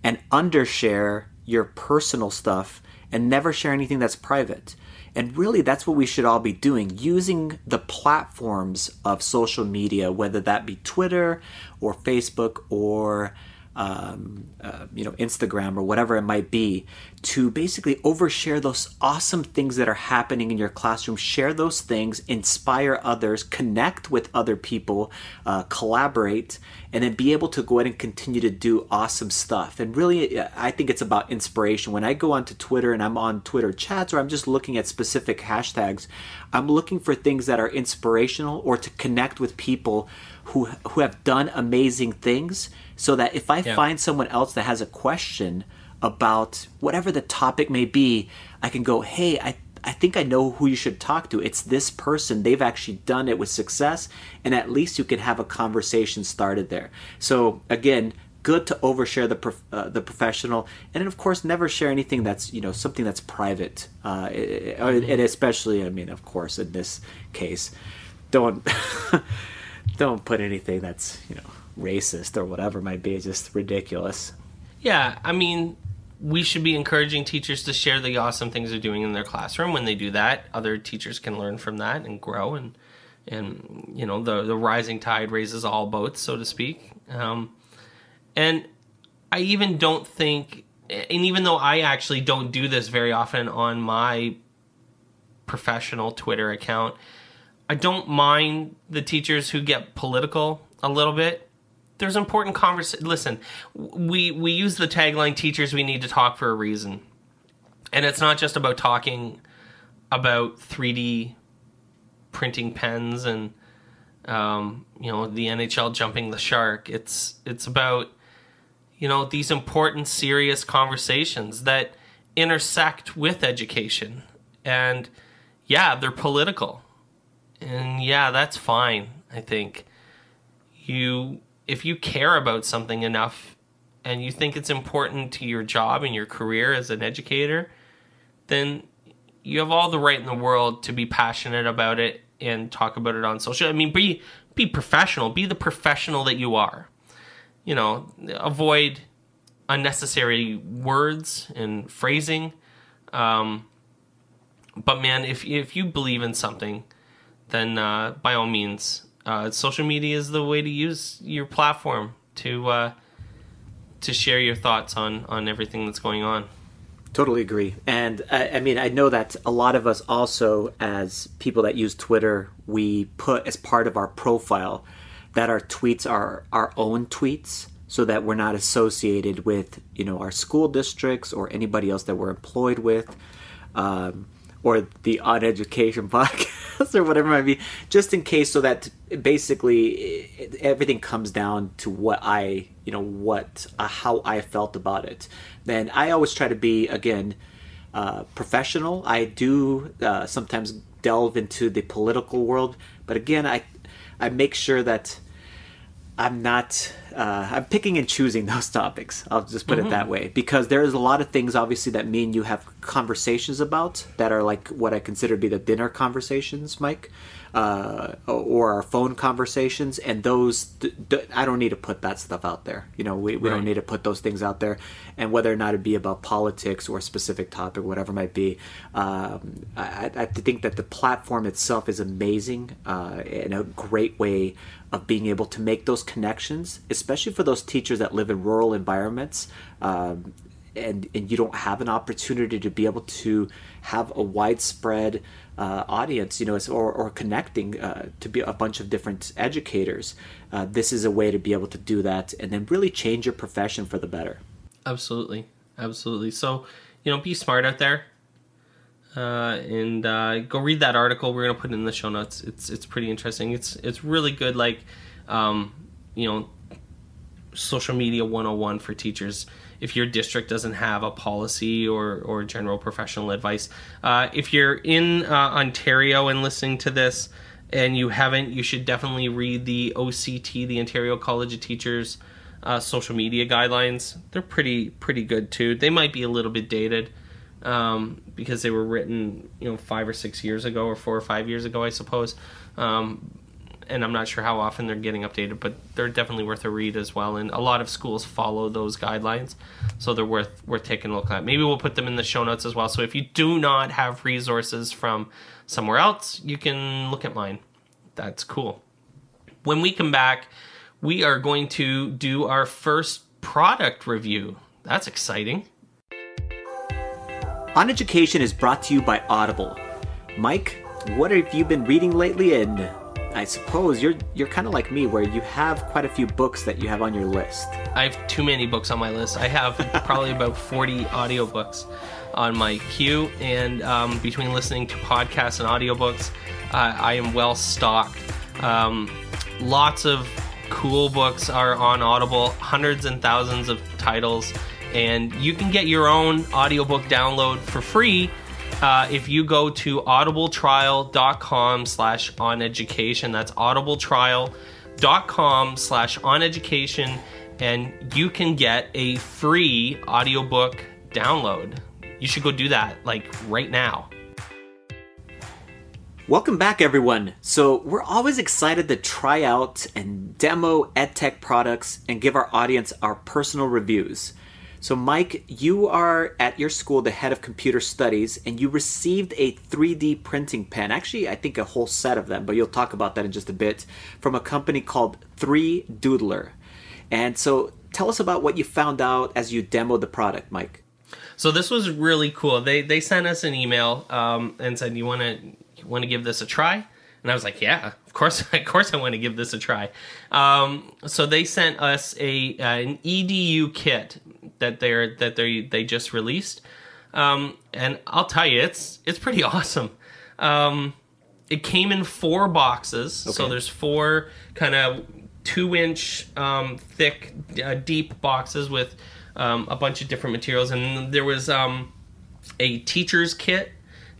and undershare your personal stuff, and never share anything that's private. And really, that's what we should all be doing using the platforms of social media, whether that be Twitter or Facebook or um, uh, you know Instagram or whatever it might be, to basically overshare those awesome things that are happening in your classroom, share those things, inspire others, connect with other people, uh, collaborate, and then be able to go ahead and continue to do awesome stuff. And really, I think it's about inspiration. When I go onto Twitter and I'm on Twitter chats or I'm just looking at specific hashtags, I'm looking for things that are inspirational or to connect with people who who have done amazing things so that if I yeah. find someone else that has a question about whatever the topic may be, I can go, hey, I, I think I know who you should talk to. It's this person. They've actually done it with success, and at least you can have a conversation started there. So, again, good to overshare the prof- uh, the professional, and then of course never share anything that's you know something that's private, uh, mm-hmm. and especially I mean of course in this case, don't *laughs* don't put anything that's you know racist or whatever might be. It's just ridiculous. Yeah, I mean we should be encouraging teachers to share the awesome things they're doing in their classroom. When they do that, other teachers can learn from that and grow and and you know the the rising tide raises all boats, so to speak. Um, and I even don't think, and even though I actually don't do this very often on my professional Twitter account, I don't mind the teachers who get political a little bit there's important conversation. Listen, we we use the tagline "Teachers, we need to talk for a reason," and it's not just about talking about 3D printing pens and um, you know the NHL jumping the shark. It's it's about you know these important, serious conversations that intersect with education, and yeah, they're political, and yeah, that's fine. I think you if you care about something enough and you think it's important to your job and your career as an educator, then you have all the right in the world to be passionate about it and talk about it on social. I mean, be be professional. Be the professional that you are. You know, avoid unnecessary words and phrasing. Um, but man, if if you believe in something, then uh, by all means, uh, social media is the way to use your platform to uh, to share your thoughts on on everything that's going on. Totally agree, and I, I, mean I know that a lot of us also, as people that use Twitter, we put as part of our profile that our tweets are our own tweets, so that we're not associated with you know our school districts or anybody else that we're employed with. Um, or the odd education *laughs* podcast *laughs* or whatever might be, just in case, so that basically everything comes down to what I, you know, what uh, how I felt about it. Then I always try to be again uh, professional. I do uh, sometimes delve into the political world, but again, I I make sure that I'm not. Uh, I'm picking and choosing *laughs* those topics. I'll just put mm-hmm. it that way because there's a lot of things, obviously, that me and you have conversations about that are like what I consider to be the dinner conversations, Mike uh, or our phone conversations, and those d- d- I don't need to put that stuff out there. You know, we, we right. don't need to put those things out there, and whether or not it be about politics or a specific topic, whatever it might be, um, I, I, think that the platform itself is amazing uh, and a great way of being able to make those connections, especially for those teachers that live in rural environments. Um, and, and you don't have an opportunity to be able to have a widespread uh, audience, you know, or, or connecting uh, to be a bunch of different educators. Uh, this is a way to be able to do that and then really change your profession for the better. Absolutely, absolutely. So, you know, be smart out there, uh, and uh, go read that article. We're gonna put it in the show notes. It's it's pretty interesting. It's it's really good. Like, um, you know, social media 101 for teachers if your district doesn't have a policy or, or general professional advice. Uh, if you're in uh, Ontario and listening to this and you haven't, you should definitely read the OCT, the Ontario College of Teachers uh, social media guidelines. They're pretty pretty good too. They might be a little bit dated um, because they were written you know five or six years ago or four or five years ago, I suppose. Um, and I'm not sure how often they're getting updated, but they're definitely worth a read as well. And a lot of schools follow those guidelines, so they're worth worth taking a look at. Maybe we'll put them in the show notes as well. So if you do not have resources from somewhere else, you can look at mine. That's cool. When we come back, we are going to do our first product review. That's exciting. On Education is brought to you by Audible. Mike, what have you been reading lately? And I suppose you're you're kind of like me, where you have quite a few books that you have on your list. I have too many books on my list. I have *laughs* probably about 40 audiobooks on my queue, and um, between listening to podcasts and audiobooks, uh, I am well stocked. Um, lots of cool books are on Audible, hundreds and thousands of titles and you can get your own audiobook download for free uh, if you go to audibletrial.com slash on education that's audibletrial.com slash on education and you can get a free audiobook download you should go do that like right now Welcome back, everyone. So, we're always excited to try out and demo EdTech products and give our audience our personal reviews. So, Mike, you are at your school the head of computer studies, and you received a 3D printing pen. Actually, I think a whole set of them, but you'll talk about that in just a bit, from a company called 3Doodler. And so, tell us about what you found out as you demoed the product, Mike. So this was really cool. They they sent us an email um, and said, "You want to want to give this a try?" And I was like, "Yeah, of course, *laughs* of course, I want to give this a try." Um, so they sent us a uh, an EDU kit that they're that they they just released, um, and I'll tell you, it's it's pretty *laughs* awesome. Um, it came in four boxes, okay. so there's four kind of two inch um, thick, uh, deep boxes with um, a bunch of different materials, and there was um, a teacher's kit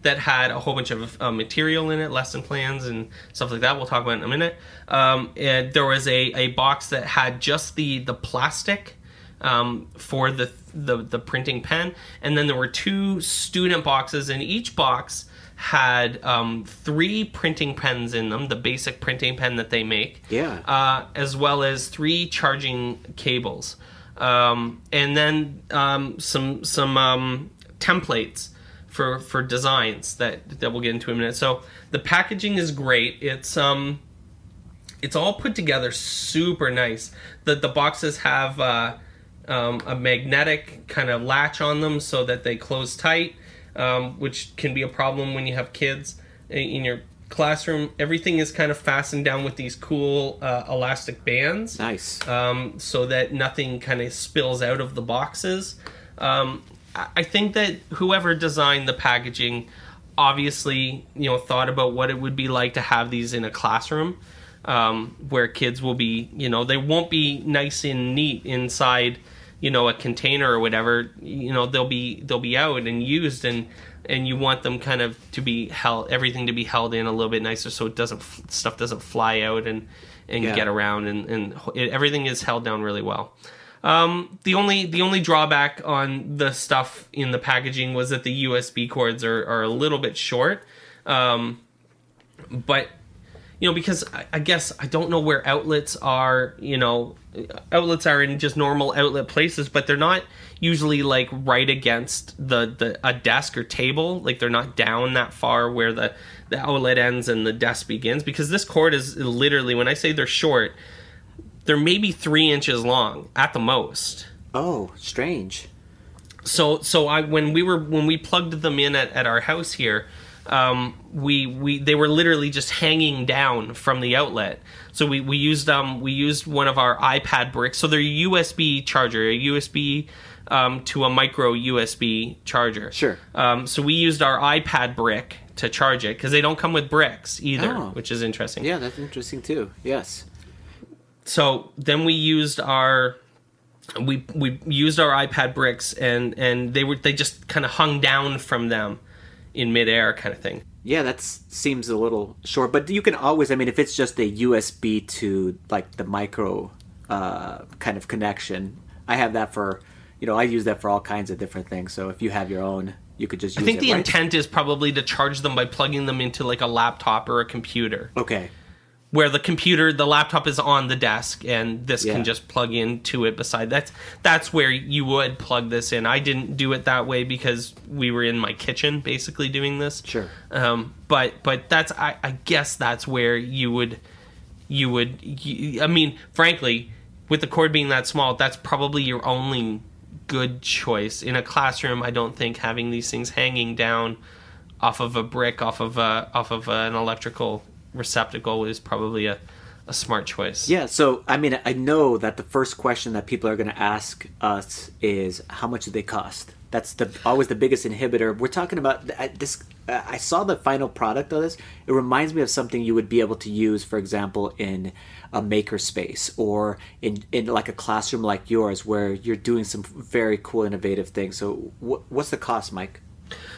that had a whole bunch of uh, material in it, lesson plans and stuff like that. We'll talk about in a minute. Um, and there was a, a box that had just the the plastic um, for the, the the printing pen, and then there were two student boxes, and each box had um, three printing pens in them, the basic printing pen that they make, yeah, uh, as well as three charging cables, um, and then um, some some um, templates for for designs that that we'll get into in a minute. So the packaging is great. It's um it's all put together super nice. The the boxes have uh, um, a magnetic kind of latch on them so that they close tight, um, which can be a problem when you have kids in your classroom. Everything is kind of fastened down with these cool uh, elastic bands. Nice. Um, so that nothing kind of spills out of the boxes. Um, I think that whoever designed the packaging obviously you know thought about what it would be like to have these in a classroom um, where kids will be you know they won't be nice and neat inside you know a container or whatever you know they'll be they'll be out and used and and you want them kind of to be held everything to be held in a little bit nicer so it doesn't stuff doesn't fly out and and yeah. get around and and it, everything is held down really well um, the only the only drawback on the stuff in the packaging was that the USB cords are, are a little bit short um, but you know, because I, I guess I don't know where outlets are, you know, outlets are in just normal outlet places, but they're not usually like right against the, the a desk or table. Like they're not down that far where the, the outlet ends and the desk begins. Because this cord is literally, when I say they're short, they're maybe three inches long at the most. Oh, strange. So so I when we were when we plugged them in at, at our house here, um, we we they were literally just hanging down from the outlet. So we, we used um we used one of our iPad bricks. So they're a USB charger, a USB um, to a micro USB charger. Sure. Um, so we used our iPad brick to charge it because they don't come with bricks either, oh. which is interesting. Yeah, that's interesting too. Yes. So then we used our we we used our iPad bricks and and they were they just kind of hung down from them in midair kind of thing. Yeah, that seems a little short, but you can always. I mean, if it's just a USB to like the micro uh, kind of connection, I have that for. You know, I use that for all kinds of different things. So if you have your own, you could just. Use it. I think it, the right? intent is probably to charge them by plugging them into like a laptop or a computer. Okay where the computer the laptop is on the desk and this yeah. can just plug into it beside that's that's where you would plug this in i didn't do it that way because we were in my kitchen basically doing this sure um, but but that's I, I guess that's where you would you would you, i mean frankly with the cord being that small that's probably your only good choice in a classroom. I don't think having these things hanging down off of a brick, off of a, off of an electrical receptacle is probably a, a smart choice. Yeah, so I mean, I know that the first question that people are going to ask us is how much do they cost? That's the always the biggest inhibitor. We're talking about I, this. I saw the final product of this. It reminds me of something you would be able to use, for example, in a maker space or in in like a classroom like yours, where you're doing some very cool, innovative things. So, wh- what's the cost, Mike?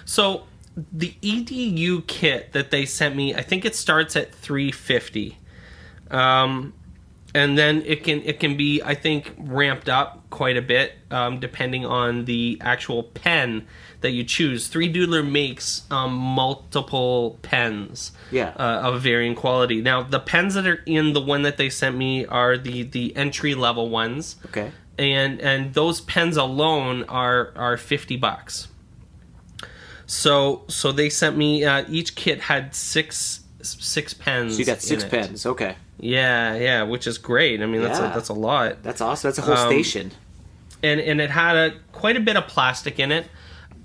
So the EDU kit that they sent me, I think it starts at 350. Um, and then it can it can be I think ramped up quite a bit um, depending on the actual pen that you choose. 3Doodler makes um, multiple pens, Yeah. uh, of varying quality. Now the pens that are in the one that they sent me are the the entry level ones, Okay. and and those pens alone are are 50 bucks. So so they sent me uh, each kit had six six pens. So you got six pens. Okay, Yeah, yeah, which is great. I mean, that's Yeah. a, that's a lot, that's awesome. That's a whole Um, station. and and it had a quite a bit of plastic in it.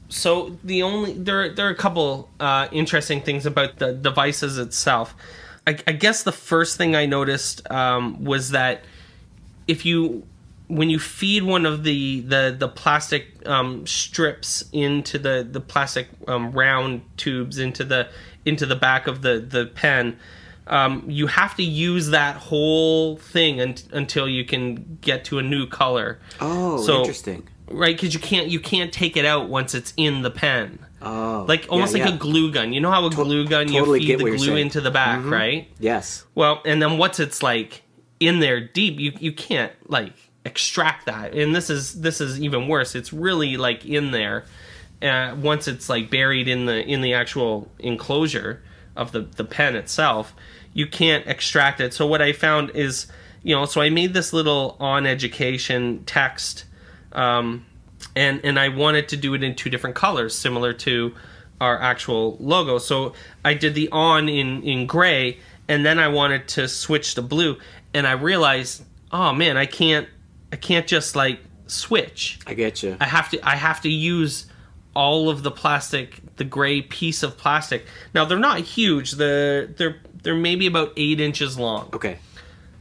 So the only there there are a couple uh, interesting things about the devices itself. I, I guess the first thing I noticed um, was that if you when you feed one of the the the plastic um, strips into the the plastic um, round tubes into the into the back of the the pen, um, you have to use that whole thing un- until you can get to a new color. Oh, so- interesting. Right, because you can't you can't take it out once it's in the pen. Oh, Like almost yeah, like yeah. a glue gun. You know how a glue gun totally you feed the glue into the back, right? Yes. Well, and then once it's like in there deep, you you can't like extract that. And this is this is even worse. It's really like in there. Uh, once it's like buried in the in the actual enclosure of the the pen itself, you can't extract it. So what I found is, you know, so I made this little on education text, um, and and I wanted to do it in two different colors, similar to our actual logo. So I did the on in in gray, and then I wanted to switch to blue, and I realized, oh man, I can't I can't just like switch. I get you. I have to I have to use all of the plastic, the gray piece of plastic. Now they're not huge. The they're they're maybe about eight inches long. Okay.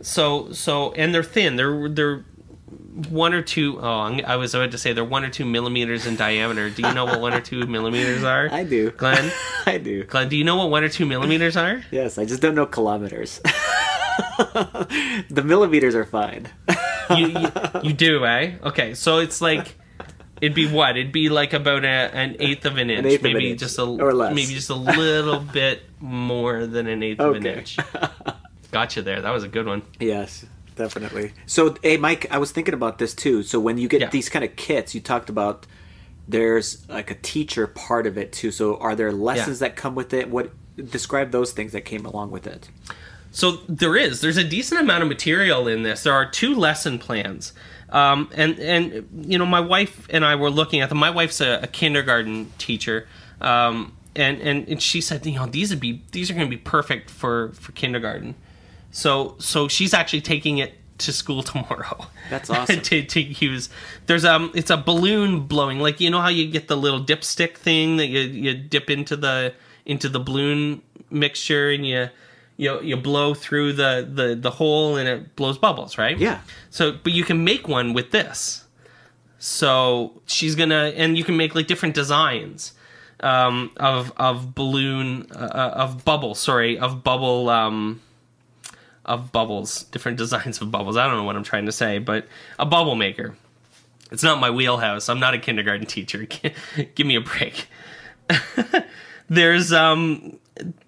So so and they're thin. They're they're one or two. Oh, I'm- I was about to say they're one or two millimeters in diameter. Do you know what one or two *laughs* millimeters are? I do. Glen. *laughs* I do. Glen, do you know what one or two millimeters are? Yes, I just don't know kilometers. *laughs* the millimeters are fine. You, you, you do, eh? Okay, so it's like it'd be what? It'd be like about a, an eighth of an inch, an maybe inch, just a or less. maybe just a little bit more than an eighth of an Okay. inch. Gotcha there. That was a good one. Yes, definitely. So, hey, Mike, I was thinking about this too. So, when you get Yeah. these kind of kits, you talked about there's like a teacher part of it too. So, are there lessons that come with it? What describe those things that came along with it? So there is. There's a decent amount of material in this. There are two lesson plans. Um, and and you know my wife and I were looking at them. My wife's a, a kindergarten teacher, um, and, and and she said, you know, these would be these are going to be perfect for for kindergarten. So so she's actually taking it to school *laughs* tomorrow. That's *laughs* awesome. to, to use there's um it's a balloon blowing like you know how you get the little dipstick thing that you you dip into the into the balloon mixture and you you you blow through the the the hole and it blows bubbles right? Yeah. so but you can make one with this. So she's gonna and you can make like different designs um of of balloon uh, of bubble sorry of bubble um of bubbles different *laughs* designs of bubbles. I don't know what i'm trying to say but a bubble maker. It's not my wheelhouse. I'm not a kindergarten teacher. *laughs* Give me a break. *laughs* There's um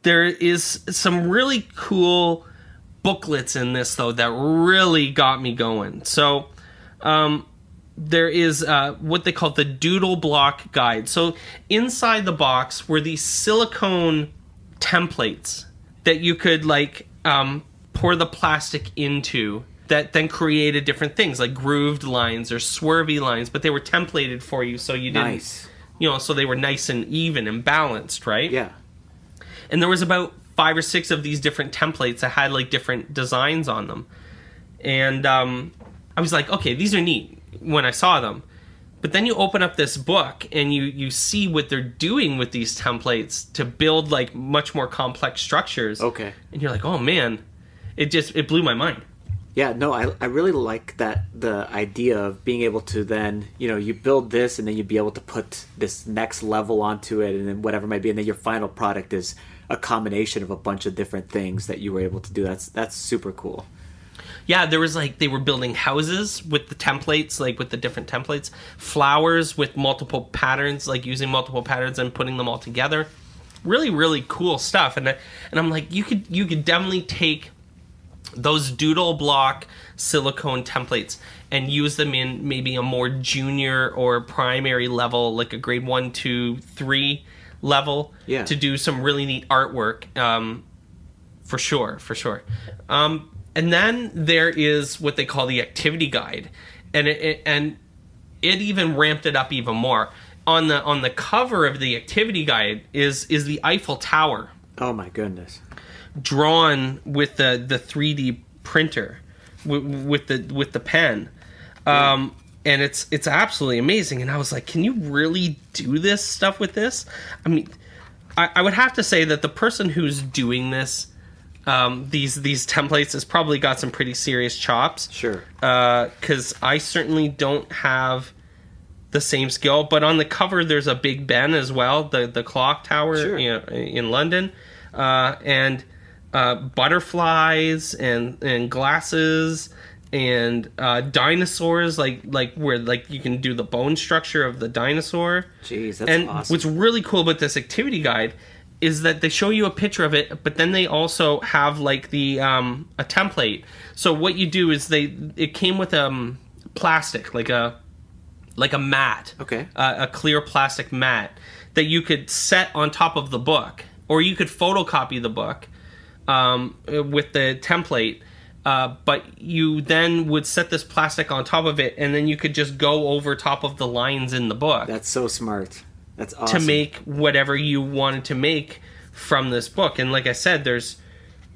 there is some really cool booklets in this though that really got me going so um there is uh, what they call the doodle block guide so inside the box were these silicone templates that you could like um, pour the plastic into that then created different things like grooved lines or swervy lines but they were templated for you so you didn't Nice. you know so they were nice and even and balanced right Yeah. And there was about five or six of these different templates that had like different designs on them and um, i was like okay these are neat when i saw them but then you open up this book and you you see what they're doing with these templates to build like much more complex structures. Okay. And you're like, oh man, it just it blew my mind. Yeah, no, I, I really like that the idea of being able to then, you know, you build this and then you'd be able to put this next level onto it and then whatever it might be, and then your final product is a combination of a bunch of different things that you were able to do. That's that's super cool. Yeah, there was like they were building houses with the templates, like with the different templates, flowers with multiple patterns, like using multiple patterns and putting them all together. Really, really cool stuff. And I, and I'm like, you could you could definitely take those doodle block silicone templates and use them in maybe a more junior or primary level, like a grade one, two, three level, Yeah. to do some really neat artwork. Um, for sure, for sure. Um, and then there is what they call the activity guide, and it, it and it even ramped it up even more. On the on the cover of the activity guide is is the Eiffel Tower Oh my goodness. drawn with the the 3D printer with, with the with the pen. Um, and it's it's absolutely amazing and I was like, "Can you really do this stuff with this?" I mean, I, I would have to say that the person who's doing this um, these these templates has probably got some pretty serious chops Sure. because I certainly don't have the same skill. But on the cover, there's a Big Ben as well, the the clock tower Sure. know, in London, uh, and uh, butterflies and and glasses and uh, dinosaurs, like like where like you can do the bone structure of the dinosaur. Jeez, that's and awesome. what's really cool about this activity guide is that they show you a picture of it, but then they also have like the um, a template. So what you do is they it came with um plastic like a like a mat, Okay. uh, a clear plastic mat that you could set on top of the book, or you could photocopy the book um, with the template. Uh, but you then would set this plastic on top of it, and then you could just go over top of the lines in the book That's so smart. That's awesome. to make whatever you wanted to make from this book. And like I said, there's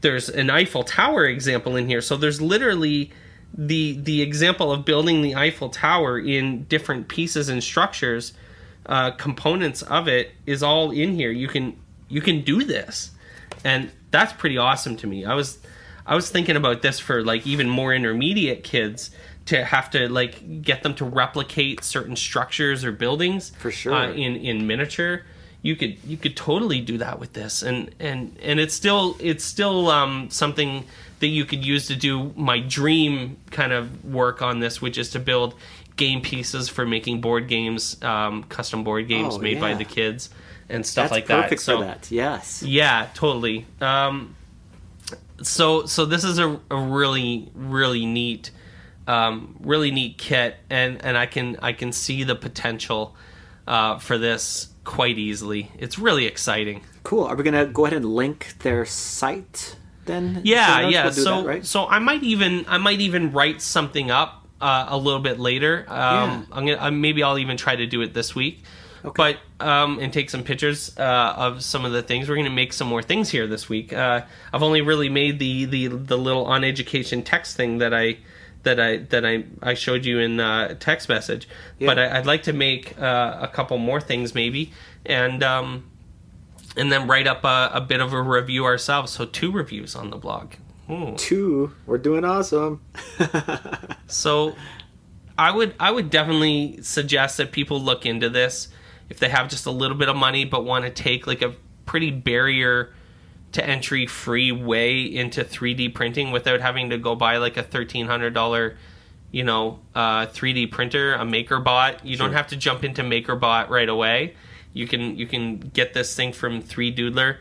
there's an Eiffel Tower example in here. So there's literally the the example of building the Eiffel Tower in different pieces and structures, uh, components of it is all in here. You can you can do this, and that's pretty awesome to me. I was I was thinking about this for like even more intermediate kids to have to like get them to replicate certain structures or buildings For sure. uh, in in miniature you could you could totally do that with this and and and it's still it's still um something that you could use to do my dream kind of work on this which is to build game pieces for making board games um custom board games Oh, made by the kids and stuff That's like that perfect so for that. Yes. yeah, totally. Um, so so this is a, a really really neat, um, really neat kit, and and I can I can see the potential uh, for this quite easily. It's really exciting. Cool. Are we gonna go ahead and link their site then? Yeah, yeah. We'll so that, right? so I might even I might even write something up uh, a little bit later. Um, I'm gonna uh, maybe I'll even try to do it this week. But um, and take some pictures uh, of some of the things. We're gonna make some more things here this week. Uh, I've only really made the the the little on education text thing that I that I that I I showed you in uh, text message. But I, I'd like to make uh, a couple more things maybe and. Um, and then write up a, a bit of a review ourselves. So two reviews on the blog. Ooh. Two. We're doing awesome. *laughs* So I would I would definitely suggest that people look into this if they have just a little bit of money but want to take like a pretty barrier to entry free way into 3D printing without having to go buy like a $1300 you know uh, 3D printer a MakerBot. You don't have to jump into MakerBot right away. You can you can get this thing from 3Doodler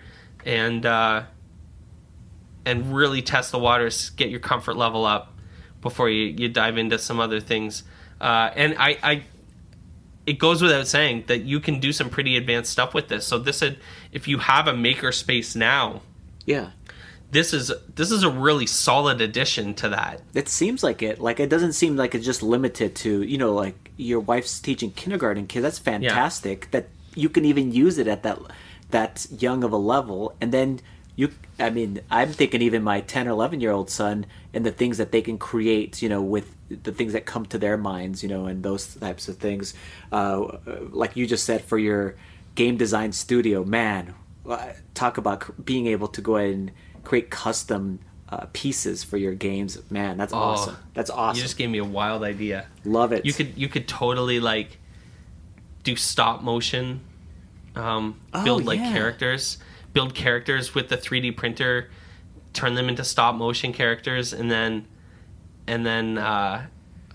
and uh, and really test the waters get your comfort level up before you, you dive into some other things. Uh, and I, I, it goes without saying that you can do some pretty advanced stuff with this. So this, is, if you have a maker space now, yeah. this is this is a really solid addition to that. It seems like it. Like it doesn't seem like it's just limited to you know like your wife's teaching kindergarten kids. That's fantastic. That you can even use it at that that young of a level, and then you i mean i'm thinking even my 10 or 11 year old son and the things that they can create you know with the things that come to their minds you know and those types of things. Uh, like you just said for your game design studio man uh, talk about being able to go ahead and create custom uh, pieces for your games. Man that's awesome. That's awesome. You just gave me a wild idea. love it. You could you could totally like do stop motion, um, Oh, build like yeah. characters, build characters with the 3D printer, turn them into stop motion characters, and then and then uh,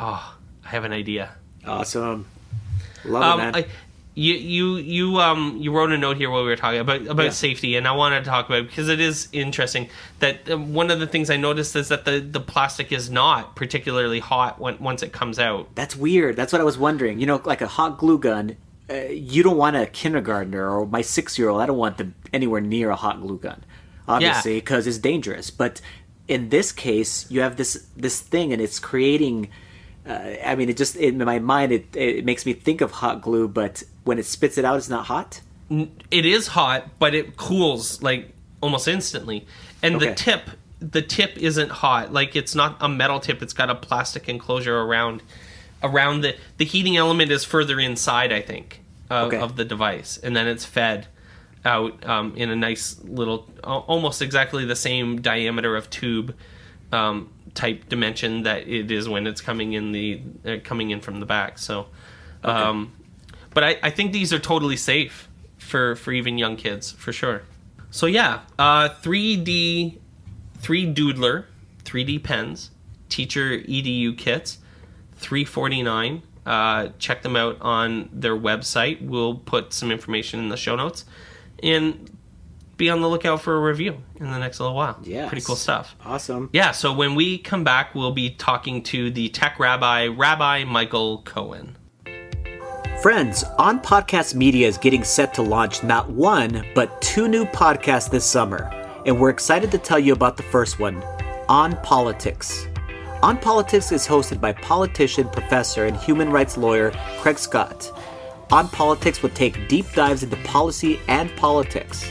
oh, I have an idea. awesome love Um, it man I, you you you um you wrote a note here while we were talking about about Yeah. safety, and I wanted to talk about it because it is interesting that um, one of the things I noticed is that the the plastic is not particularly hot when once it comes out. That's weird. That's what I was wondering. You know, like a hot glue gun, uh, you don't want a kindergartner or my six year old. I don't want them anywhere near a hot glue gun, obviously, because it's dangerous. But in this case, you have this this thing, and it's creating. Uh, I mean, it just in my mind, it it makes me think of hot glue, but when it spits it out, it's not hot. It is hot, but it cools like almost instantly, and Okay. the tip the tip isn't hot. Like it's not a metal tip; it's got a plastic enclosure around around the the heating element is further inside. I think of, Okay. of the device, and then it's fed out um, in a nice little, almost exactly the same diameter of tube um, type dimension that it is when it's coming in the uh, coming in from the back. So, um, but I, I think these are totally safe for for even young kids for sure. So yeah, uh, 3D, 3Doodler, 3D pens, teacher EDU kits, 349. Uh, check them out on their website. We'll put some information in the show notes, and be on the lookout for a review in the next little while. Yeah. pretty cool stuff. Awesome. Yeah, so when we come back, we'll be talking to the tech rabbi, Rabbi Michael Cohen. Friends, On Podcast Media is getting set to launch not one, but two new podcasts this summer. And we're excited to tell you about the first one, On Politics. On Politics is hosted by politician, professor, and human rights lawyer Craig Scott. On Politics will take deep dives into policy and politics.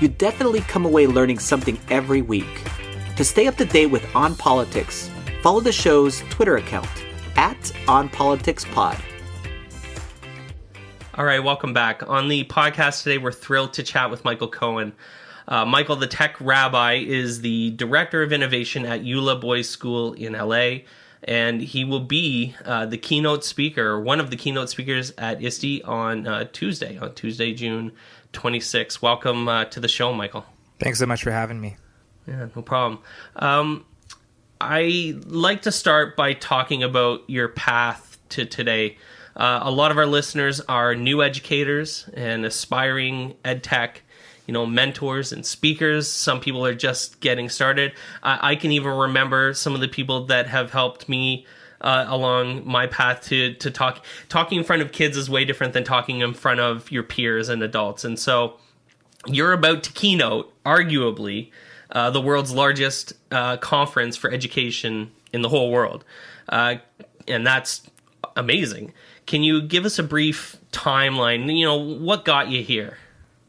You definitely come away learning something every week. To stay up to date with On Politics, follow the show's Twitter account at On Politics Pod. All right, welcome back. On the podcast today, we're thrilled to chat with Michael Cohen. Uh, Michael, the tech rabbi, is the director of innovation at YULA Boys School in LA, and he will be uh, the keynote speaker, one of the keynote speakers at ISTE on uh, Tuesday, on Tuesday, June 26th. Welcome uh, to the show, Michael. Thanks so much for having me. Yeah, no problem. Um, I like to start by talking about your path to today. Uh, a lot of our listeners are new educators and aspiring ed tech, you know, mentors and speakers. Some people are just getting started. I, I can even remember some of the people that have helped me uh, along my path to to talk. Talking in front of kids is way different than talking in front of your peers and adults, and so you're about to keynote, arguably, uh, the world's largest uh, conference for education in the whole world. Uh, and that's amazing. Can you give us a brief timeline? You know, what got you here?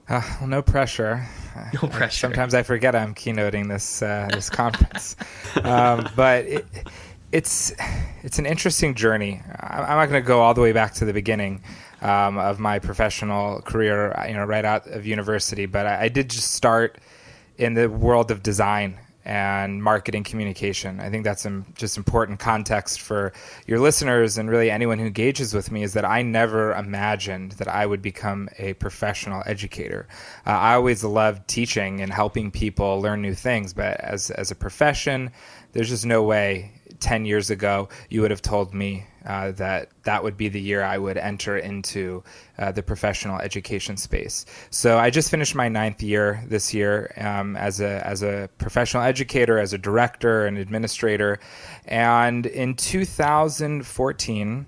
Uh, well, no pressure. No pressure. Sometimes I forget I'm keynoting this uh, this conference, um, *laughs* but it, it's it's an interesting journey. I'm not going to go all the way back to the beginning um, of my professional career, you know, right out of university, but I, I did just start in the world of design and marketing communication. I think that's some just important context for your listeners and really anyone who engages with me is that I never imagined that I would become a professional educator. Uh, I always loved teaching and helping people learn new things, but as as a profession, there's just no way 10 years ago you would have told me uh, that that would be the year I would enter into uh, the professional education space. So I just finished my ninth year this year um, as a as a professional educator, as a director and administrator, and in 2014.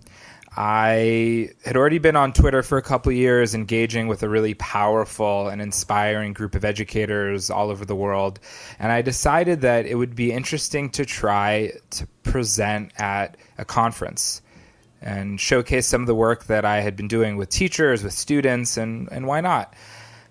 I had already been on Twitter for a couple years, engaging with a really powerful and inspiring group of educators all over the world. And I decided that it would be interesting to try to present at a conference and showcase some of the work that I had been doing with teachers, with students, and, and why not?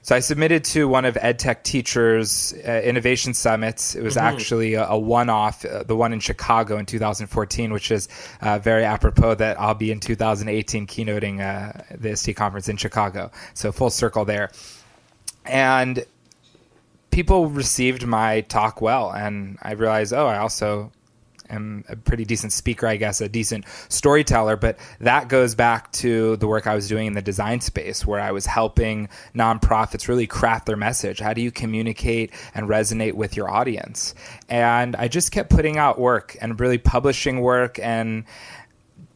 So I submitted to one of EdTech Teachers uh, Innovation Summits. It was mm-hmm. actually a, a one-off, uh, the one in Chicago in 2014, which is uh, very apropos that I'll be in 2018 keynoting uh, the ISTE conference in Chicago. So full circle there. And people received my talk well, and I realized, oh, I also am a pretty decent speaker, I guess, a decent storyteller. But that goes back to the work I was doing in the design space, where I was helping nonprofits really craft their message. How do you communicate and resonate with your audience? And I just kept putting out work and really publishing work and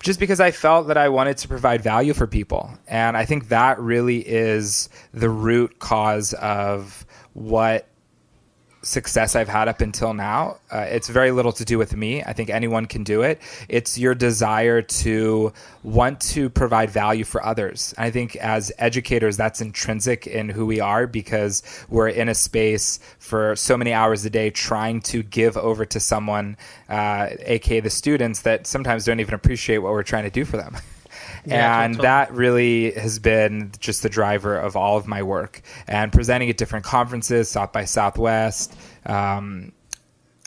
just because I felt that I wanted to provide value for people. And I think that really is the root cause of what success I've had up until now. Uh, it's very little to do with me. I think anyone can do it. It's your desire to want to provide value for others. I think as educators, that's intrinsic in who we are because we're in a space for so many hours a day trying to give over to someone, uh, aka the students, that sometimes don't even appreciate what we're trying to do for them. *laughs* Yeah, and that really has been just the driver of all of my work and presenting at different conferences, South by Southwest. Um,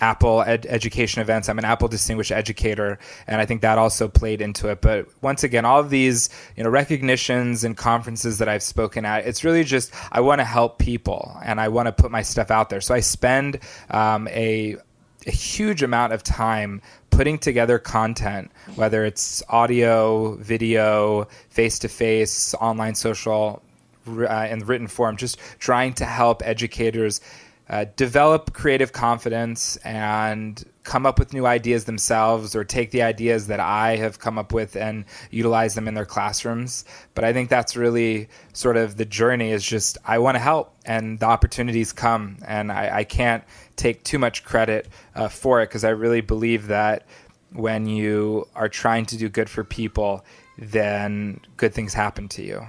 Apple ed- education events. I'm an Apple Distinguished Educator, and I think that also played into it. But once again, all of these you know recognitions and conferences that I've spoken at, it's really just I want to help people and I want to put my stuff out there. So I spend um, a a huge amount of time putting together content, whether it's audio, video, face to face, online social, uh, in written form, just trying to help educators uh, develop creative confidence and come up with new ideas themselves or take the ideas that I have come up with and utilize them in their classrooms. But I think that's really sort of the journey is just I want to help and the opportunities come and I, I can't take too much credit uh, for it because I really believe that when you are trying to do good for people, then good things happen to you.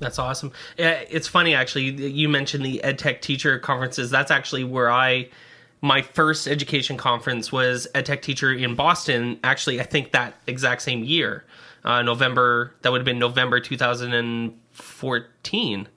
That's awesome. It's funny actually. You mentioned the EdTech teacher conferences. That's actually where I my first education conference was EdTech teacher in Boston. Actually, I think that exact same year, uh, November. That would have been November 2014,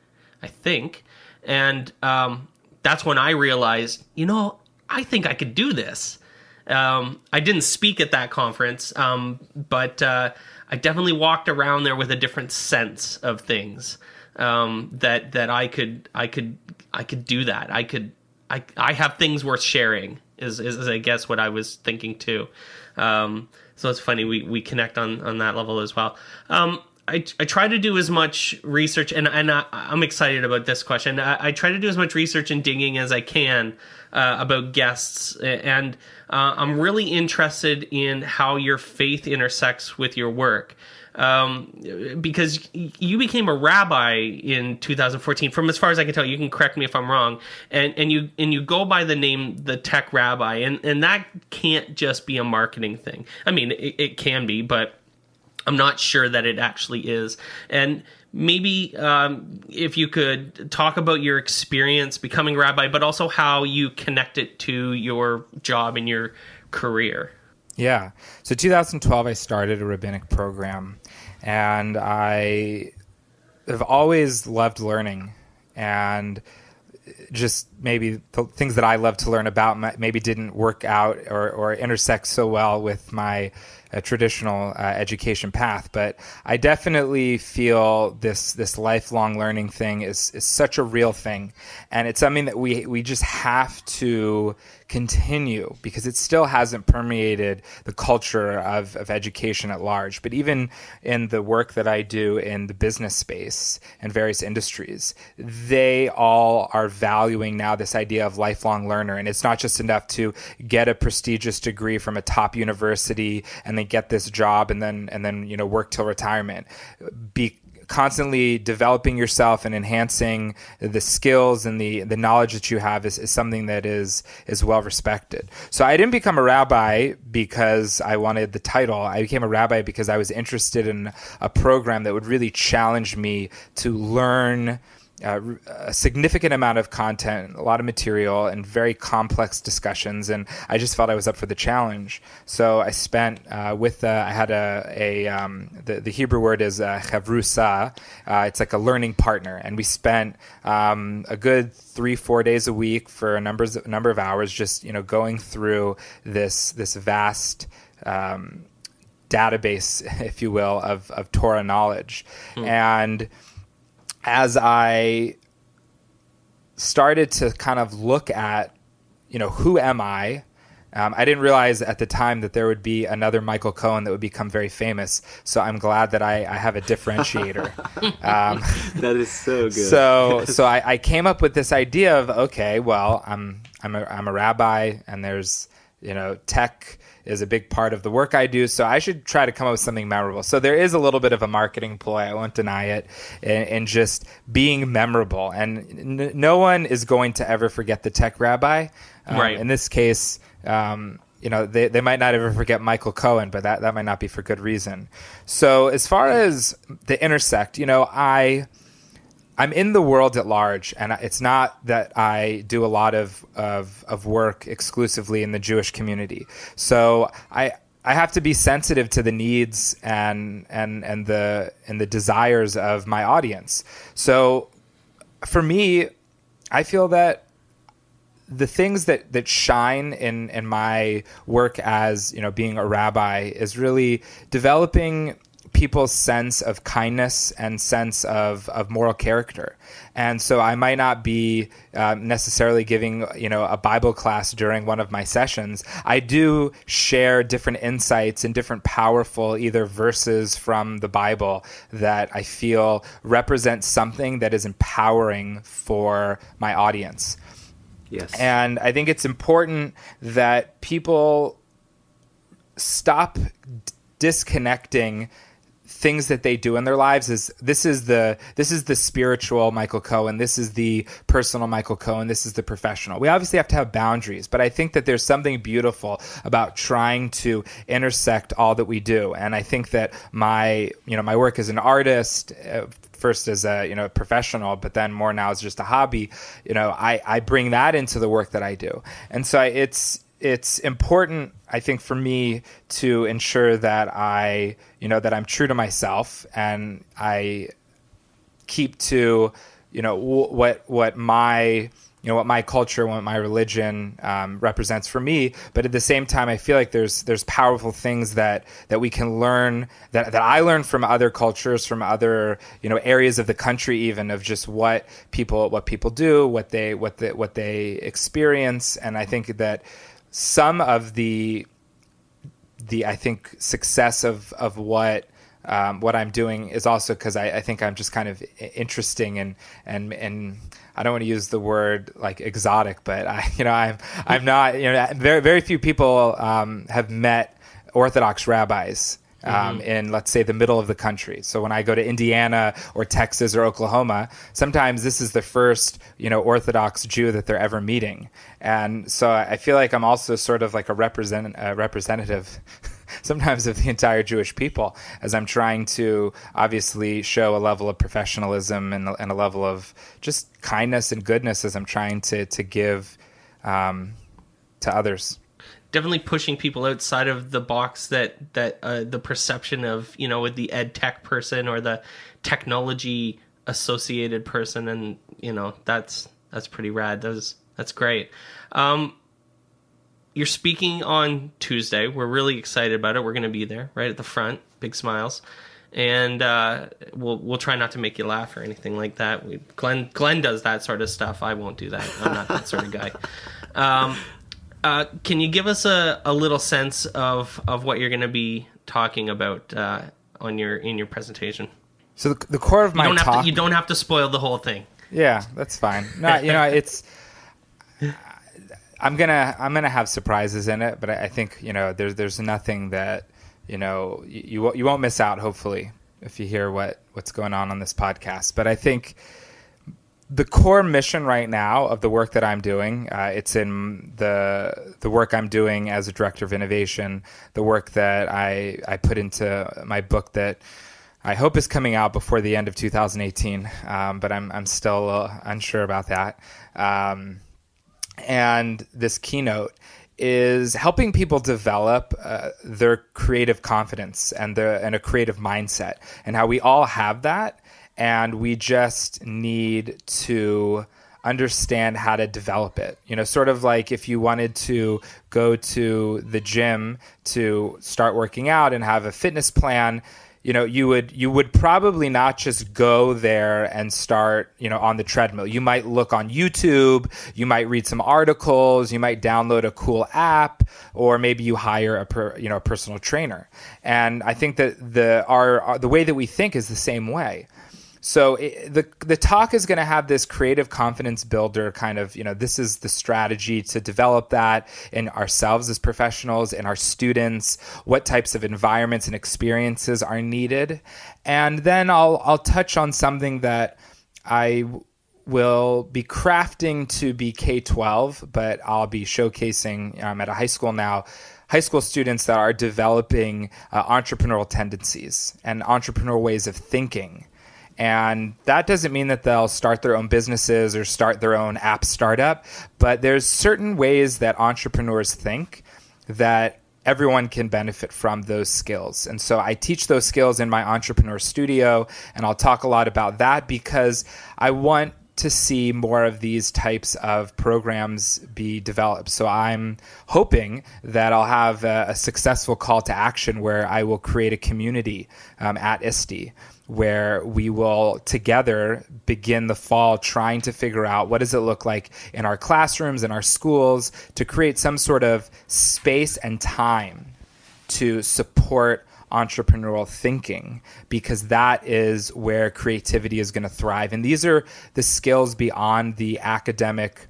I think. And um, that's when I realized, you know, I think I could do this. Um, I didn't speak at that conference, um, but uh, I definitely walked around there with a different sense of things. Um, that that I could I could I could do that. I could I I have things worth sharing. Is is, is I guess what I was thinking too. Um, so it's funny we we connect on on that level as well. I, I try to do as much research, and and I, am excited about this question. I, I, try to do as much research and digging as I can uh, about guests, and uh, I'm really interested in how your faith intersects with your work. Um, because you became a rabbi in 2014. From as far as I can tell, you can correct me if I'm wrong. And and you and you go by the name the Tech Rabbi, and and that can't just be a marketing thing. I mean, it, it can be, but I'm not sure that it actually is. And maybe um, if you could talk about your experience becoming rabbi, but also how you connect it to your job and your career. Yeah. So 2012, I started a rabbinic program, and I have always loved learning and just maybe the things that I love to learn about maybe didn't work out or, or intersect so well with my a traditional uh, education path. But I definitely feel this this lifelong learning thing is is such a real thing, and it's something that we we just have to continue because it still hasn't permeated the culture of, of education at large. But even in the work that I do in the business space and various industries, they all are valuing now this idea of lifelong learner. And it's not just enough to get a prestigious degree from a top university and then get this job and then and then you know work till retirement. Constantly developing yourself and enhancing the skills and the, the knowledge that you have is, is something that is is well respected. So I didn't become a rabbi because I wanted the title. I became a rabbi because I was interested in a program that would really challenge me to learn uh, a significant amount of content, a lot of material, and very complex discussions. And I just felt I was up for the challenge. So I spent uh, with uh, I had a, a um, the, the Hebrew word is uh, chavrusa. Uh, it's like a learning partner, and we spent um, a good three four days a week for a number a number of hours, just you know going through this this vast. Um, database, *laughs* if you will, of, of Torah knowledge. Hmm. And as I started to kind of look at, you know, who am I? Um, I didn't realize at the time that there would be another Michael Cohen that would become very famous. So I'm glad that I, I have a differentiator. *laughs* um, that is so good. So so I, I, came up with this idea of okay, well, I'm I'm a, I'm a rabbi, and there's you know tech is a big part of the work I do. So I should try to come up with something memorable. So there is a little bit of a marketing ploy. I won't deny it, and, just being memorable. And n- no one is going to ever forget the tech rabbi. Um, right. In this case. Um, you know they, they might not ever forget michael cohen but that, that might not be for good reason so as far as the intersect you know i I'm in the world at large, and it's not that I do a lot of, of, of work exclusively in the Jewish community. So I I have to be sensitive to the needs and and and the and the desires of my audience. So for me, I feel that the things that that shine in in my work as you know being a rabbi is really developing people's sense of kindness and sense of, of moral character. And so I might not be um, necessarily giving, you know, a Bible class during one of my sessions. I do share different insights and different powerful either verses from the Bible that I feel represent something that is empowering for my audience. Yes. And I think it's important that people stop disconnecting things that they do in their lives is this is the this is the spiritual Michael Cohen, this is the personal Michael Cohen, this is the professional. We obviously have to have boundaries, but I think that there's something beautiful about trying to intersect all that we do. And I think that my you know my work as an artist. Uh, first as a you know professional but then more now as just a hobby you know i i bring that into the work that i do and so it's it's important I think for me to ensure that I, you know, that I'm true to myself and I keep to, you know, w- what what my you know what my culture, what my religion um, represents for me. But at the same time, I feel like there's there's powerful things that that we can learn that that I learn from other cultures, from other you know areas of the country, even of just what people what people do, what they what they, what they experience, and I think that some of the the I think success of of what um, what I'm doing is also because I, I, think I'm just kind of interesting and and and I don't want to use the word like exotic, but I *laughs* you know I'm I'm not you know very very few people um, have met Orthodox rabbis um, mm-hmm. in let's say the middle of the country. So when I go to Indiana or Texas or Oklahoma, sometimes this is the first you know Orthodox Jew that they're ever meeting, and so I feel like I'm also sort of like a represent a representative. *laughs* sometimes of the entire Jewish people, as I'm trying to obviously show a level of professionalism and, and a level of just kindness and goodness as I'm trying to to give um, to others definitely pushing people outside of the box that that uh, the perception of you know with the ed tech person or the technology associated person and you know that's that's pretty rad that's that's great um you're speaking on tuesday we're really excited about it we're going to be there right at the front big smiles and uh, we'll we'll try not to make you laugh or anything like that. We, Glen Glen does that sort of stuff. I won't do that. I'm not that sort of guy. *laughs* Um, uh, can you give us a, a little sense of, of what you're going to be talking about uh, on your in your presentation? So the, the core of my you don't talk, to, you don't have to spoil the whole thing. Yeah, that's fine. No, you know it's. I'm gonna I'm gonna have surprises in it, but I, I think you know there's there's nothing that you know you you won't miss out. Hopefully, if you hear what what's going on on this podcast, but I think the core mission right now of the work that I'm doing, uh, it's in the the work I'm doing as a director of innovation, the work that I I put into my book that I hope is coming out before the end of 2018, um, but I'm I'm still unsure about that. Um, and this keynote is helping people develop uh, their creative confidence and the and a creative mindset, and how we all have that, and we just need to understand how to develop it. You know, sort of like if you wanted to go to the gym to start working out and have a fitness plan, you know you would you would probably not just go there and start you know on the treadmill. You might look on youtube you might read some articles you might download a cool app or maybe you hire a per, you know a personal trainer. And i think that the our, our the way that we think is the same way so it, the the talk is going to have this creative confidence builder kind of you know this is the strategy to develop that in ourselves as professionals in our students what types of environments and experiences are needed and then I'll I'll touch on something that I will be crafting to be K 12, but I'll be showcasing um, at a high school now high school students that are developing uh, entrepreneurial tendencies and entrepreneurial ways of thinking. And that doesn't mean that they'll start their own businesses or start their own app startup, but there's certain ways that entrepreneurs think that everyone can benefit from those skills. And so I teach those skills in my entrepreneur studio, and I'll talk a lot about that because I want to see more of these types of programs be developed. So I'm hoping that I'll have a, a successful call to action where I will create a community um, at ISTE where we will together begin the fall trying to figure out what does it look like in our classrooms in our schools to create some sort of space and time to support entrepreneurial thinking because that is where creativity is going to thrive. And these are the skills beyond the academic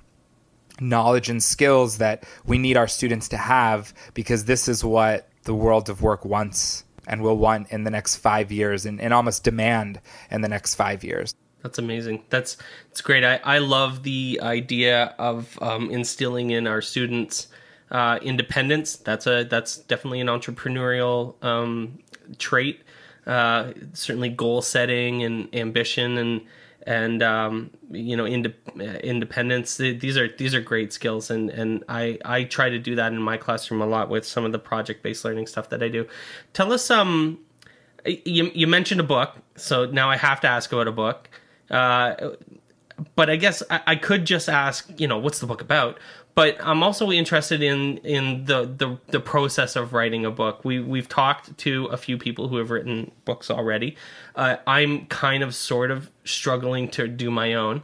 knowledge and skills that we need our students to have because this is what the world of work wants and will want in the next five years and, and almost demand in the next five years. That's amazing. That's it's great. I, I love the idea of um, instilling in our students uh, independence. That's a that's definitely an entrepreneurial um, trait. Uh, certainly, goal setting and ambition and and um, you know ind- independence these are these are great skills and and I I try to do that in my classroom a lot with some of the project based learning stuff that I do. Tell us um you you mentioned a book so now I have to ask about a book. Uh, but I guess I, I could just ask you know what's the book about but I'm also interested in in the, the the process of writing a book. We we've talked to a few people who have written books already. Uh, I'm kind of sort of struggling to do my own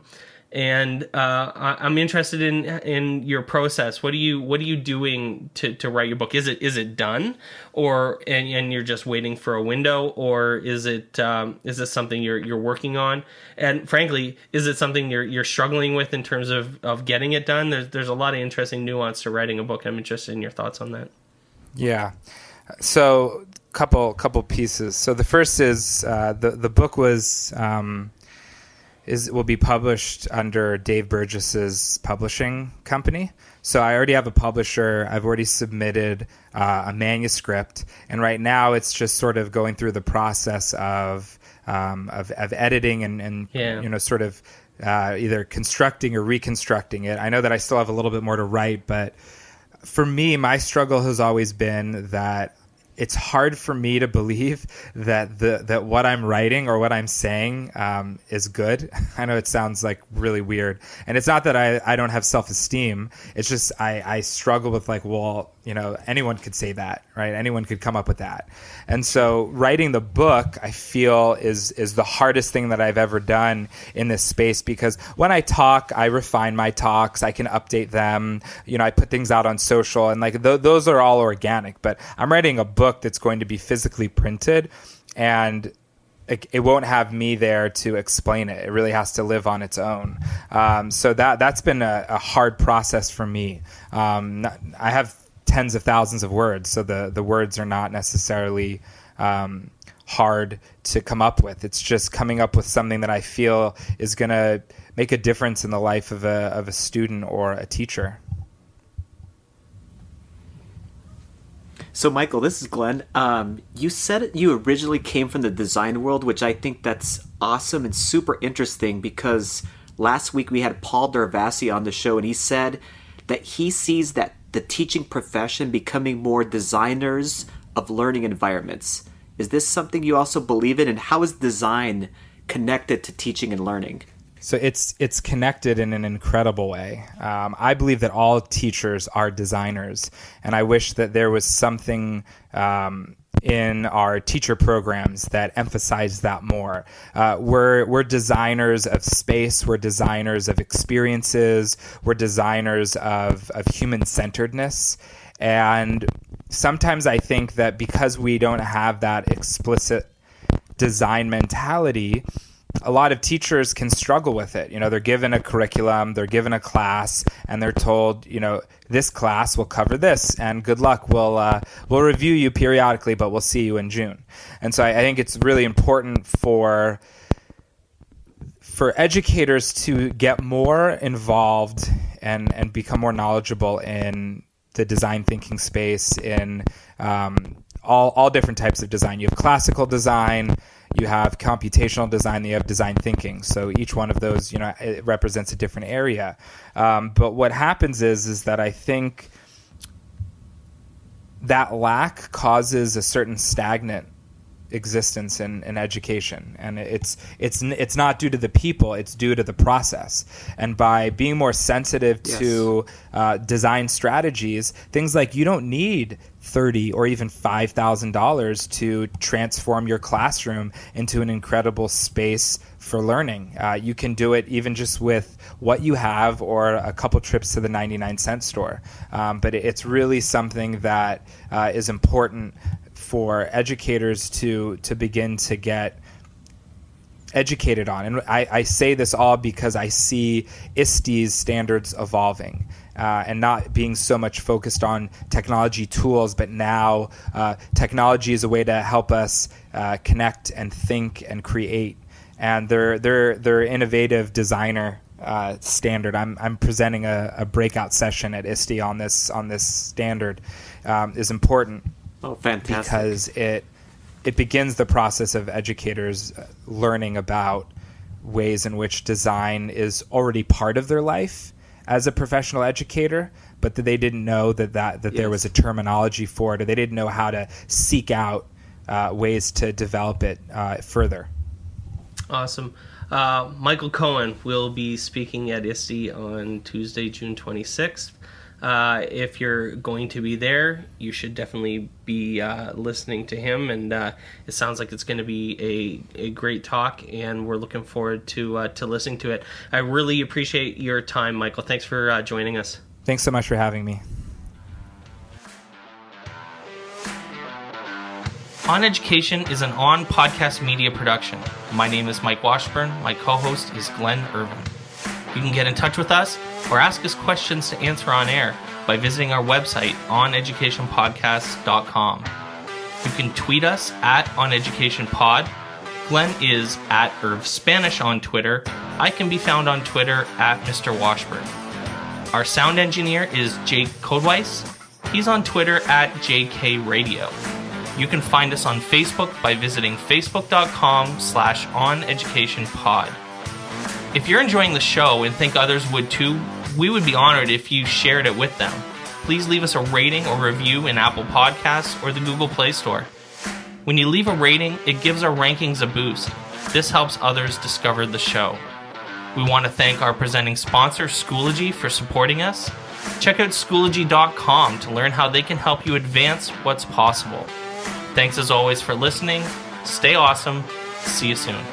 and uh, I, am interested in in your process. What are you What are you doing to, to write your book? Is it is it done, or and, and you're just waiting for a window, or is it um, is this something you're you're working on? And frankly, is it something you're you're struggling with in terms of of getting it done? There's there's a lot of interesting nuance to writing a book. I'm interested in your thoughts on that. Yeah, so couple couple pieces. So the first is uh, the the book was. Um, is will be published under Dave Burgess's publishing company. So I already have a publisher. I've already submitted uh, a manuscript, and right now it's just sort of going through the process of um, of, of, editing and, and yeah. you know sort of uh, either constructing or reconstructing it. I know that I still have a little bit more to write, but for me, my struggle has always been that it's hard for me to believe *laughs* that the that what I'm writing or what I'm saying um, is good. *laughs* I know it sounds like really weird, and it's not that I, I don't have self esteem. It's just I, I struggle with like, well, you know, anyone could say that, right? Anyone could come up with that, and so writing the book, I feel is is the hardest thing that I've ever done in this space because when I talk, I refine my talks, I can update them, you know, I put things out on social, and like th- those are all organic. But I'm writing a book that's going to be physically printed and it, it, won't have me there to explain it. It really has to live on its own. Um, so that that's been a, a hard process for me. Um, I have tens of thousands of words, so the the words are not necessarily um, hard to come up with. It's just coming up with something that I feel is going to make a difference in the life of a of a student or a teacher. So, Michael, this is Glen. Um, you said you originally came from the design world, which I think that's awesome and super interesting because last week we had Paul Darvasi on the show, and he said that he sees that the teaching profession becoming more designers of learning environments. Is this something you also believe in, and how is design connected to teaching and learning? So it's it's connected in an incredible way. Um, I believe that all teachers are designers, and I wish that there was something um, in our teacher programs that emphasize that more. Uh, we're we're designers of space. We're designers of experiences. We're designers of of human centeredness, and sometimes I think that because we don't have that explicit design mentality a lot of teachers can struggle with it. You know, they're given a curriculum, they're given a class, and they're told, you know, this class will cover this, and good luck. We'll uh, we'll review you periodically, but we'll see you in June. And so I, I think it's really important for for educators to get more involved and and become more knowledgeable in the design thinking space in um, all all different types of design. You have classical design you have computational design, you have design thinking. So each one of those, you know, it represents a different area. Um, but what happens is, is that I think that lack causes a certain stagnant existence in, in education and it's it's it's not due to the people it's due to the process and by being more sensitive yes. to uh, design strategies things like you don't need thirty or even five thousand dollars to transform your classroom into an incredible space for learning. Uh, you can do it even just with what you have or a couple trips to the ninety nine cent store. Um, but it's really something that uh, is important for educators to to begin to get educated on. And I, I, say this all because I see ISTE's standards evolving uh, and not being so much focused on technology tools, but now uh, technology is a way to help us uh, connect and think and create. And their their their innovative designer uh, standard. I'm I'm presenting a, a, breakout session at ISTE on this on this standard um, is important. Oh, fantastic! Because it it begins the process of educators learning about ways in which design is already part of their life as a professional educator, but that they didn't know that that, that yes. there was a terminology for it, or they didn't know how to seek out uh, ways to develop it uh, further. Awesome. Uh, Michael Cohen will be speaking at ISTE on Tuesday, June 26th. Uh, if you're going to be there, you should definitely be uh, listening to him. And uh, it sounds like it's going to be a, a great talk, and we're looking forward to uh, to listening to it. I really appreciate your time, Michael. Thanks for uh, joining us. Thanks so much for having me. On Education is an on podcast media production. My name is Mike Washburn. My co host is Glen Irvin. You can get in touch with us or ask us questions to answer on air by visiting our website oneducationpodcast.com. You can tweet us at oneducationpod. Glen is at Irv Spanish on Twitter. I can be found on Twitter at Mr. Washburn. Our sound engineer is Jake Codeweiss. He's on Twitter at JK Radio. You can find us on Facebook by visiting facebook.com slash oneducationpod. If you're enjoying the show and think others would too, we would be honored if you shared it with them. Please leave us a rating or review in Apple Podcasts or the Google Play Store. When you leave a rating, it gives our rankings a boost. This helps others discover the show. We want to thank our presenting sponsor, Schoology, for supporting us. Check out Schoology.com to learn how they can help you advance what's possible. Thanks as always for listening. Stay awesome. See you soon.